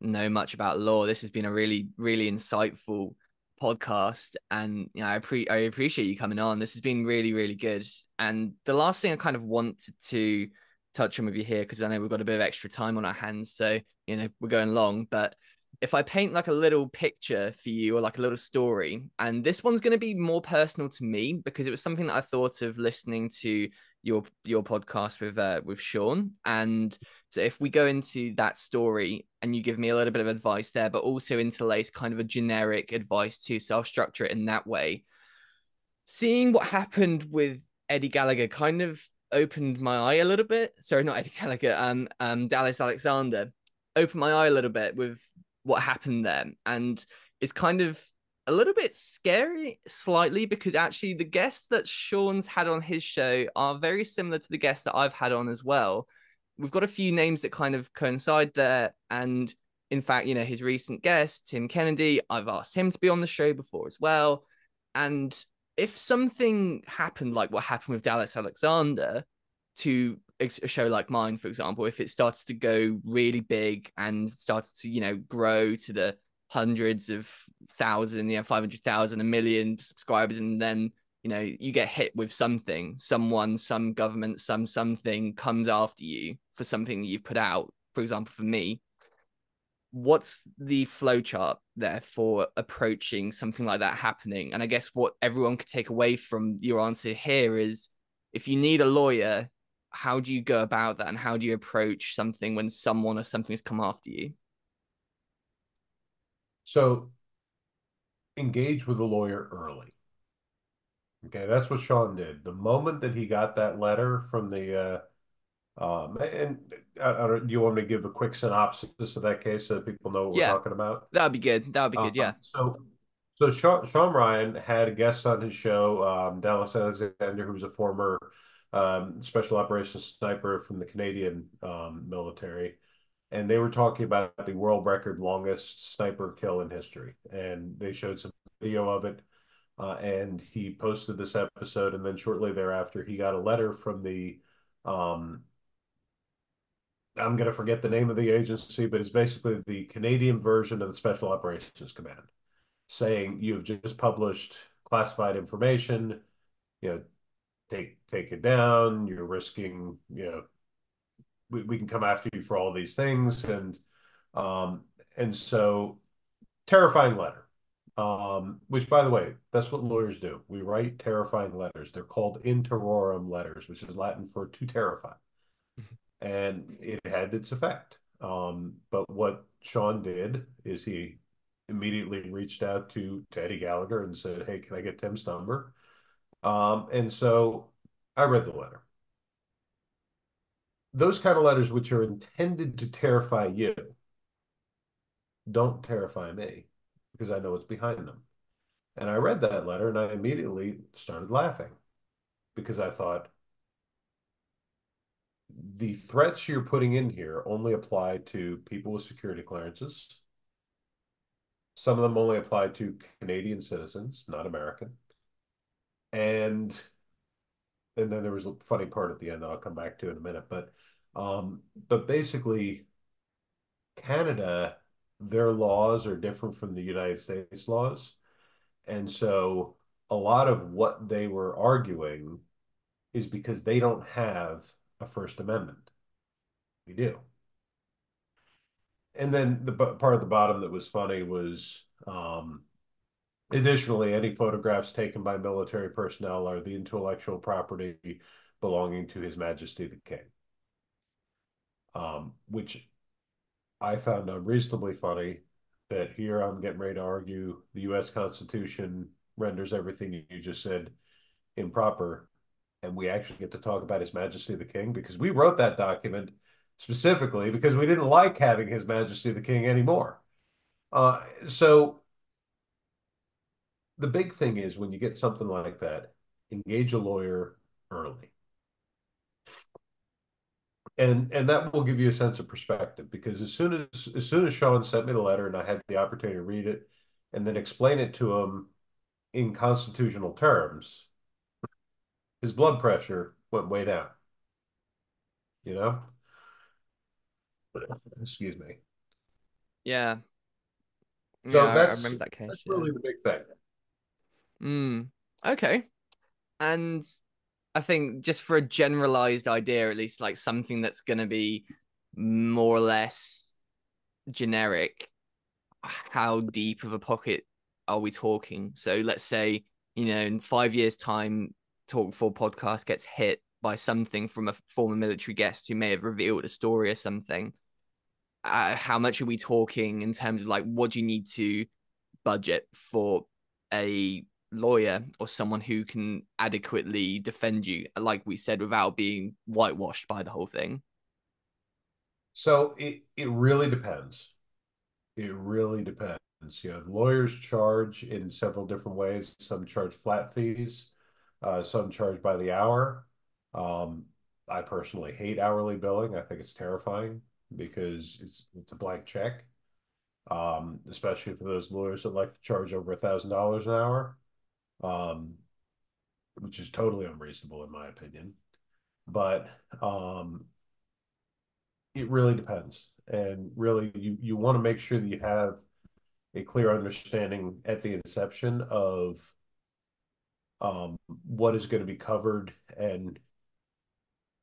know much about law, this has been a really, really insightful podcast. And, you know, I, pre- I appreciate you coming on. This has been really, really good. And the last thing I kind of wanted to touch on with you here, because I know we've got a bit of extra time on our hands. So, you know, we're going long, but if I paint like a little picture for you or like a little story, and this one's going to be more personal to me because it was something that I thought of listening to your your podcast with uh, with Sean. And so if we go into that story and you give me a little bit of advice there, but also interlace kind of a generic advice too, so I'll structure it in that way. Seeing what happened with Eddie Gallagher kind of opened my eye a little bit. Sorry, not Eddie Gallagher. Um, um, Dallas Alexander opened my eye a little bit with what happened there, and it's kind of a little bit scary, slightly, because actually the guests that Sean's had on his show are very similar to the guests that I've had on as well. We've got a few names that kind of coincide there, and in fact, you know, his recent guest, Tim Kennedy, I've asked him to be on the show before as well, and if something happened like what happened with Dallas Alexander to a show like mine, for example, if it starts to go really big and starts to, you know, grow to the hundreds of thousand, you know, 500,000, a million subscribers, and then, you know, you get hit with something, someone, some government, some something comes after you for something that you've put out. For example, for me, what's the flowchart there for approaching something like that happening? And I guess what everyone could take away from your answer here is if you need a lawyer, how do you go about that and how do you approach something when someone or something has come after you? So engage with a lawyer early. Okay, that's what Sean did. The moment that he got that letter from the uh, um, and uh, do you want me to give a quick synopsis of that case so that people know what yeah, we're talking about? That'd be good. That'd be good. Yeah. Um, so, so Sean, Sean Ryan had a guest on his show, um, Dallas Alexander, who was a former um, special operations sniper from the Canadian um, military, and they were talking about the world record longest sniper kill in history, and they showed some video of it. Uh, and he posted this episode, and then shortly thereafter, he got a letter from the um, I'm going to forget the name of the agency, but it's basically the Canadian version of the Special Operations Command, saying you've just published classified information. You know, take take it down. You're risking. You know, we, we can come after you for all these things, and um, and so terrifying letter. Um, which, by the way, that's what lawyers do. We write terrifying letters. They're called in terrorem letters, which is Latin for to terrify and it had its effect. Um, but what Sean did is he immediately reached out to to eddie Gallagher and said, "Hey, can I get Tim's number?" Um, and so I read the letter. Those kind of letters, which are intended to terrify you, don't terrify me because I know what's behind them. And I read that letter and I immediately started laughing because I thought, the threats you're putting in here only apply to people with security clearances. Some of them only apply to Canadian citizens, not American. And and then there was a funny part at the end that I'll come back to in a minute. But um, but basically, Canada, their laws are different from the United States laws, and so a lot of what they were arguing is because they don't have a First Amendment. We do. And then the part of the bottom that was funny was um, additionally, any photographs taken by military personnel are the intellectual property belonging to His Majesty the King. Um, which I found unreasonably funny that here I'm getting ready to argue the U.S. Constitution renders everything you just said improper. And we actually get to talk about His Majesty the King because we wrote that document specifically because we didn't like having His Majesty the King anymore. Uh, so the big thing is when you get something like that, engage a lawyer early. And and that will give you a sense of perspective because as soon as as soon as Sean sent me the letter and I had the opportunity to read it and then explain it to him in constitutional terms, his blood pressure went way down. You know? Excuse me. Yeah. So yeah, that's, I remember that case. That's yeah. really the big thing. Mm, okay. And I think just for a generalized idea, at least like something that's going to be more or less generic, how deep of a pocket are we talking? So let's say, you know, in five years' time, Talk4 podcast gets hit by something from a former military guest who may have revealed a story or something. Uh, how much are we talking in terms of like what do you need to budget for a lawyer or someone who can adequately defend you, like we said, without being whitewashed by the whole thing? So it, it really depends. It really depends. You know, lawyers charge in several different ways. Some charge flat fees, uh, some charge by the hour. Um, I personally hate hourly billing. I think it's terrifying because it's it's a blank check. Um, especially for those lawyers that like to charge over a thousand dollars an hour um, which is totally unreasonable in my opinion. But um, it really depends, and really you you want to make sure that you have a clear understanding at the inception of um, what is going to be covered, and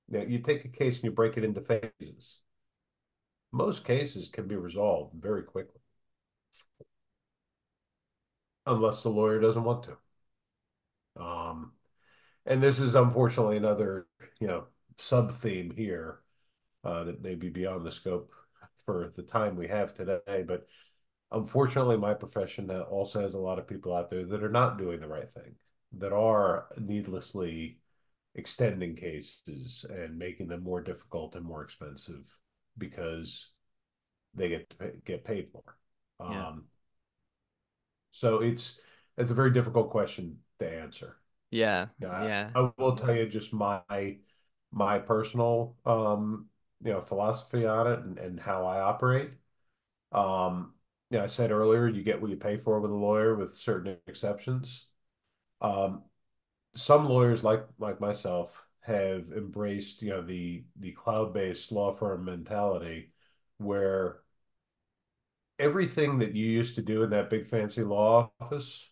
you, know, you take a case and you break it into phases. Most cases can be resolved very quickly unless the lawyer doesn't want to. Um, and this is unfortunately another, you know, sub theme here uh, that may be beyond the scope for the time we have today. But unfortunately, my profession also has a lot of people out there that are not doing the right thing, that are needlessly extending cases and making them more difficult and more expensive because they get to pay, get paid more. Yeah. Um, so it's it's a very difficult question to answer. Yeah, yeah. yeah. I, I, will tell you just my my personal um you know philosophy on it and, and how I operate. Um, yeah, I said earlier, you get what you pay for with a lawyer, with certain exceptions. Um, some lawyers like like myself have embraced you know the the cloud-based law firm mentality where everything that you used to do in that big fancy law office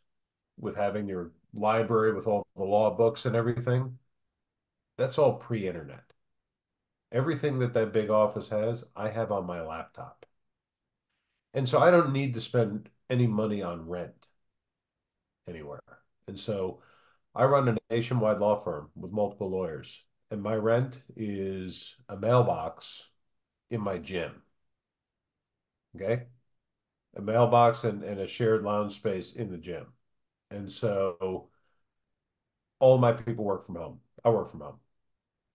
with having your library with all the law books and everything, that's all pre-internet. Everything that that big office has, I have on my laptop. And so I don't need to spend any money on rent anywhere. And so I run a nationwide law firm with multiple lawyers, and my rent is a mailbox in my gym. Okay. A mailbox and, and a shared lounge space in the gym. And so all my people work from home. I work from home.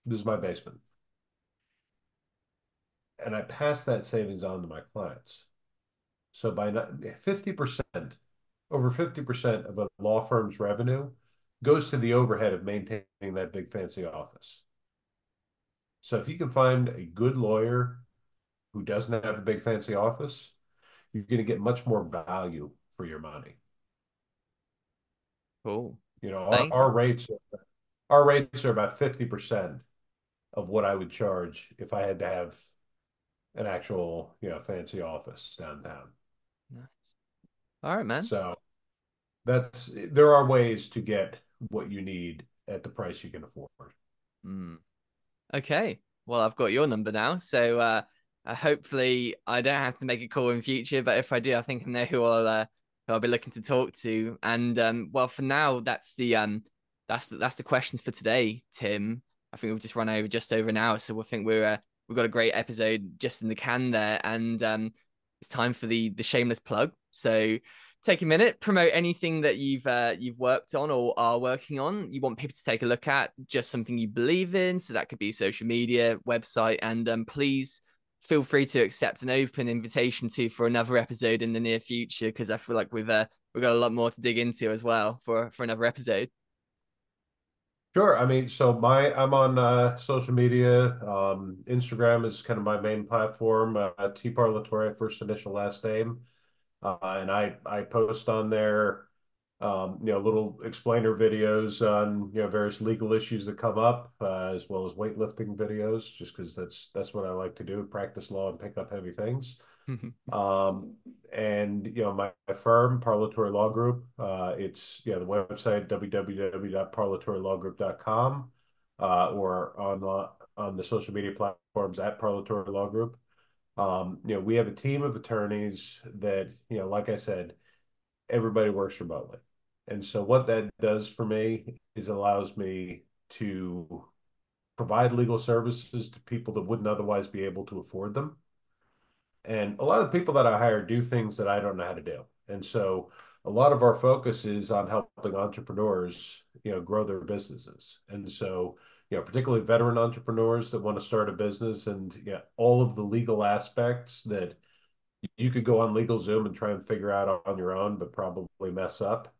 This is my basement. And I pass that savings on to my clients. So by 50%, over 50% of a law firm's revenue goes to the overhead of maintaining that big fancy office. So if you can find a good lawyer who doesn't have a big fancy office, you're going to get much more value for your money. Cool. You know, our, our rates our rates are about 50% of what I would charge if I had to have an actual, you know, fancy office downtown. Nice. All right, man. So that's there are ways to get what you need at the price you can afford. Mm. Okay. Well, I've got your number now. So uh, uh, hopefully I don't have to make a call in future, but if I do, I think I know who I'll uh, who I'll be looking to talk to. And um, well, for now, that's the um, that's the, that's the questions for today, Tim. I think we've just run over just over an hour, so we think we're uh, we've got a great episode just in the can there, and um, it's time for the the shameless plug. So take a minute, promote anything that you've uh, you've worked on or are working on. You want people to take a look at, just something you believe in. So that could be social media, website, and um, please feel free to accept an open invitation to for another episode in the near future because I feel like we've uh, we've got a lot more to dig into as well for for another episode. Sure. I mean, so my I'm on uh, social media. Um, Instagram is kind of my main platform. Uh, T Parlatore, first initial last name, uh, and I I post on there um, you know, little explainer videos on, you know, various legal issues that come up, uh, as well as weightlifting videos, just because that's that's what I like to do, practice law and pick up heavy things. um, and you know, my, my firm, Parlatore Law Group, uh, it's you know the website www.parlatorelawgroup.com, uh, or on the on the social media platforms at Parlatore Law Group. Um, you know, we have a team of attorneys that, you know, like I said, everybody works remotely. And so what that does for me is allows me to provide legal services to people that wouldn't otherwise be able to afford them. And a lot of people that I hire do things that I don't know how to do. And so a lot of our focus is on helping entrepreneurs, you know, grow their businesses. And so, you know, particularly veteran entrepreneurs that want to start a business and yeah, all of the legal aspects that you could go on LegalZoom and try and figure out on your own, but probably mess up.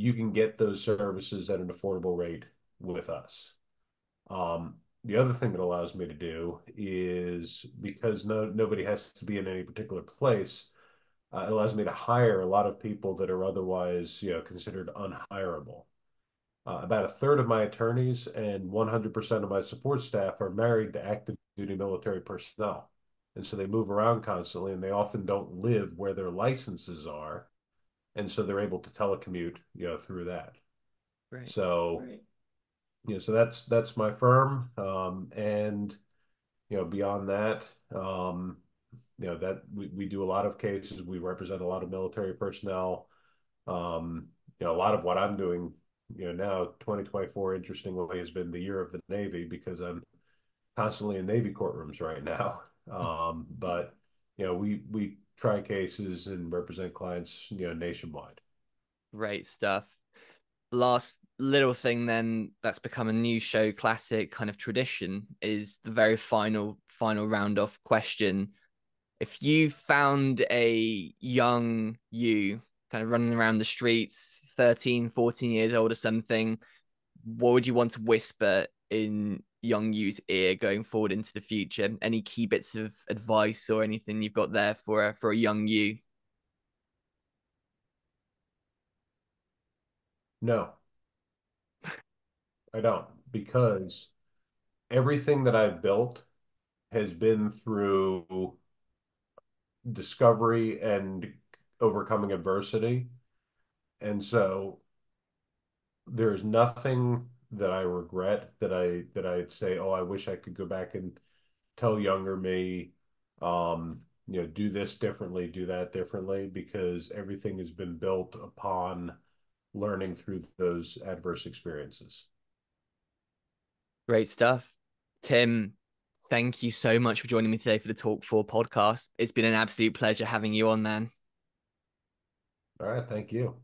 You can get those services at an affordable rate with us. Um, the other thing that allows me to do is because no nobody has to be in any particular place. Uh, it allows me to hire a lot of people that are otherwise, you know, considered unhireable. Uh, about a third of my attorneys and 100% of my support staff are married to active duty military personnel. And so they move around constantly and they often don't live where their licenses are. And so they're able to telecommute, you know, through that. Right. So, right. you know, so that's that's my firm. Um, and you know, beyond that, um, you know, that we, we do a lot of cases. We represent a lot of military personnel. Um, you know, a lot of what I'm doing, you know, now 2024, interestingly, has been the year of the Navy because I'm constantly in Navy courtrooms right now. Um, but you know, we we try cases and represent clients, you know, nationwide. Great stuff. Last little thing then that's become a new show classic kind of tradition is the very final final round off question. If you found a young you kind of running around the streets, 13, 14 years old or something, what would you want to whisper in young you's ear going forward into the future? Any key bits of advice or anything you've got there for a, for a young you? No, I don't, because everything that I've built has been through discovery and overcoming adversity. And so there's nothing that I regret that I that I'd say, oh, I wish I could go back and tell younger me, um, you know, do this differently, do that differently, because everything has been built upon learning through those adverse experiences. Great stuff. Tim, thank you so much for joining me today for the Talk4 podcast. It's been an absolute pleasure having you on, man. All right. Thank you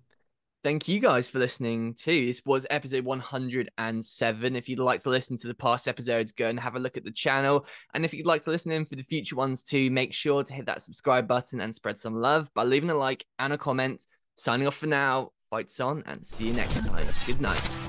thank you guys for listening too. This was episode 107. If you'd like to listen to the past episodes, go and have a look at the channel. And if you'd like to listen in for the future ones too, make sure to hit that subscribe button and spread some love by leaving a like and a comment. Signing off for now. Fights on and see you next time. Good night.